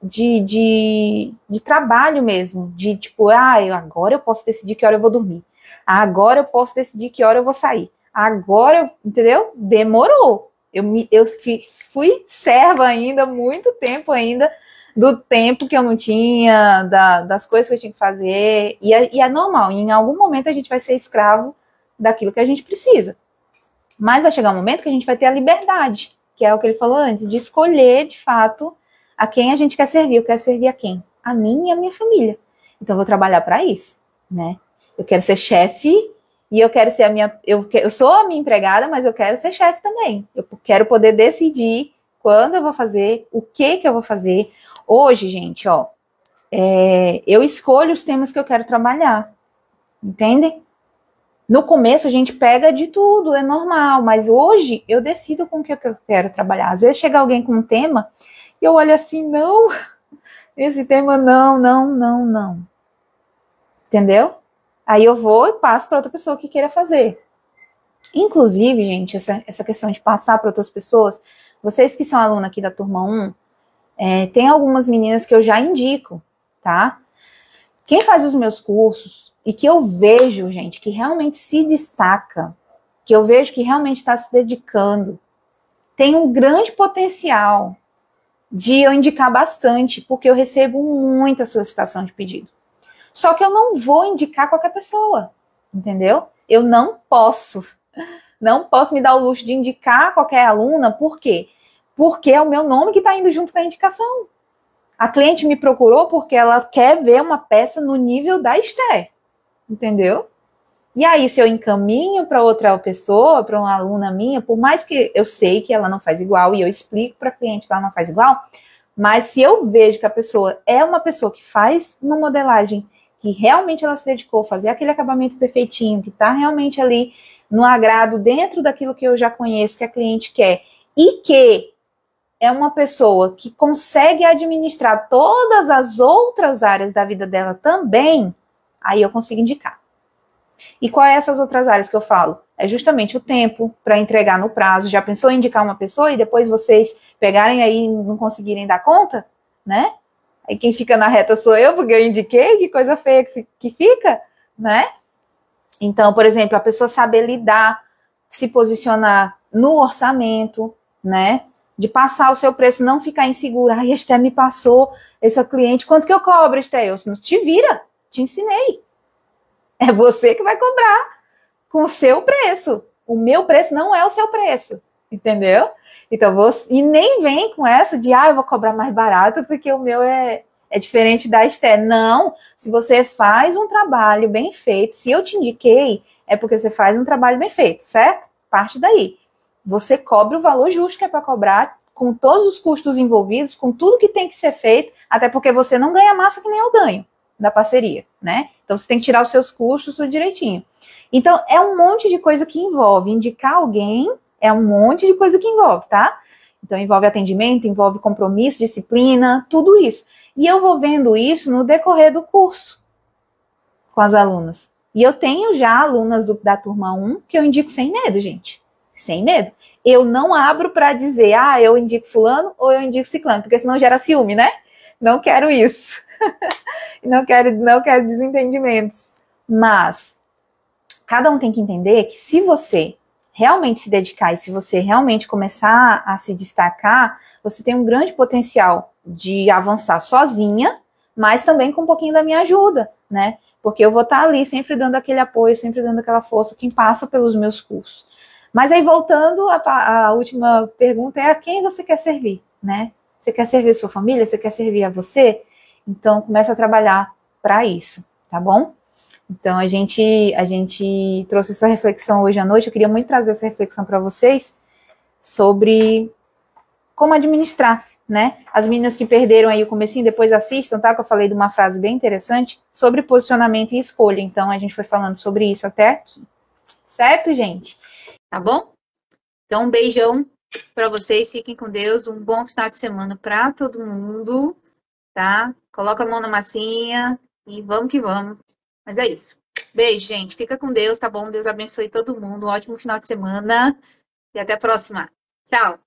S1: de, de, de trabalho mesmo, de tipo, ah, agora eu posso decidir que hora eu vou dormir, agora eu posso decidir que hora eu vou sair, agora, eu, entendeu? Demorou. Eu, me, eu fui serva ainda, muito tempo ainda, do tempo que eu não tinha, da, das coisas que eu tinha que fazer. E é, e é normal, em algum momento a gente vai ser escravo daquilo que a gente precisa. Mas vai chegar um momento que a gente vai ter a liberdade, que é o que ele falou antes, de escolher de fato a quem a gente quer servir. Eu quero servir a quem? A mim e a minha família. Então eu vou trabalhar para isso, né? Eu quero ser chefe e eu quero ser a minha. Eu, eu sou a minha empregada, mas eu quero ser chefe também. Eu quero poder decidir quando eu vou fazer, o que que eu vou fazer, Hoje, gente, ó, é, eu escolho os temas que eu quero trabalhar, entendem? No começo a gente pega de tudo, é normal, mas hoje eu decido com o que eu quero trabalhar. Às vezes chega alguém com um tema e eu olho assim, não, esse tema não, não, não, não. Entendeu? Aí eu vou e passo para outra pessoa que queira fazer. Inclusive, gente, essa, essa questão de passar para outras pessoas, vocês que são alunos aqui da turma 1, é, tem algumas meninas que eu já indico, tá? Quem faz os meus cursos e que eu vejo, gente, que realmente se destaca, que eu vejo que realmente está se dedicando, tem um grande potencial de eu indicar bastante, porque eu recebo muita solicitação de pedido. Só que eu não vou indicar qualquer pessoa, entendeu? Eu não posso, não posso me dar o luxo de indicar qualquer aluna, por quê? porque é o meu nome que está indo junto com a indicação. A cliente me procurou porque ela quer ver uma peça no nível da Esté, entendeu? E aí, se eu encaminho para outra pessoa, para uma aluna minha, por mais que eu sei que ela não faz igual e eu explico para a cliente que ela não faz igual, mas se eu vejo que a pessoa é uma pessoa que faz uma modelagem que realmente ela se dedicou a fazer aquele acabamento perfeitinho, que está realmente ali no agrado dentro daquilo que eu já conheço que a cliente quer e que é uma pessoa que consegue administrar todas as outras áreas da vida dela também, aí eu consigo indicar. E quais é essas outras áreas que eu falo? É justamente o tempo para entregar no prazo. Já pensou em indicar uma pessoa e depois vocês pegarem aí e não conseguirem dar conta, né? Aí quem fica na reta sou eu, porque eu indiquei, que coisa feia que fica, né? Então, por exemplo, a pessoa saber lidar, se posicionar no orçamento, né? de passar o seu preço, não ficar insegura. Ai, Esté me passou, essa cliente, quanto que eu cobro, Esté? Eu te vira, te ensinei. É você que vai cobrar com o seu preço. O meu preço não é o seu preço, entendeu? Então, você, e nem vem com essa de, ah, eu vou cobrar mais barato porque o meu é, é diferente da Esté. Não, se você faz um trabalho bem feito, se eu te indiquei, é porque você faz um trabalho bem feito, certo? Parte daí você cobre o valor justo que é para cobrar, com todos os custos envolvidos, com tudo que tem que ser feito, até porque você não ganha massa que nem eu ganho da parceria, né? Então você tem que tirar os seus custos tudo direitinho. Então é um monte de coisa que envolve. Indicar alguém é um monte de coisa que envolve, tá? Então envolve atendimento, envolve compromisso, disciplina, tudo isso. E eu vou vendo isso no decorrer do curso com as alunas. E eu tenho já alunas do, da turma 1 que eu indico sem medo, gente sem medo. Eu não abro para dizer, ah, eu indico fulano ou eu indico ciclano, porque senão gera ciúme, né? Não quero isso. não quero, não quero desentendimentos. Mas cada um tem que entender que se você realmente se dedicar e se você realmente começar a se destacar, você tem um grande potencial de avançar sozinha, mas também com um pouquinho da minha ajuda, né? Porque eu vou estar ali sempre dando aquele apoio, sempre dando aquela força, quem passa pelos meus cursos. Mas aí, voltando, a, a última pergunta é a quem você quer servir, né? Você quer servir a sua família? Você quer servir a você? Então, começa a trabalhar para isso, tá bom? Então, a gente, a gente trouxe essa reflexão hoje à noite. Eu queria muito trazer essa reflexão para vocês sobre como administrar, né? As meninas que perderam aí o comecinho, depois assistam, tá? Que eu falei de uma frase bem interessante sobre posicionamento e escolha. Então, a gente foi falando sobre isso até aqui. Certo, gente? Tá bom? Então, um beijão para vocês. Fiquem com Deus. Um bom final de semana para todo mundo, tá? Coloca a mão na massinha e vamos que vamos. Mas é isso. Beijo, gente. Fica com Deus, tá bom? Deus abençoe todo mundo. Um ótimo final de semana e até a próxima. Tchau.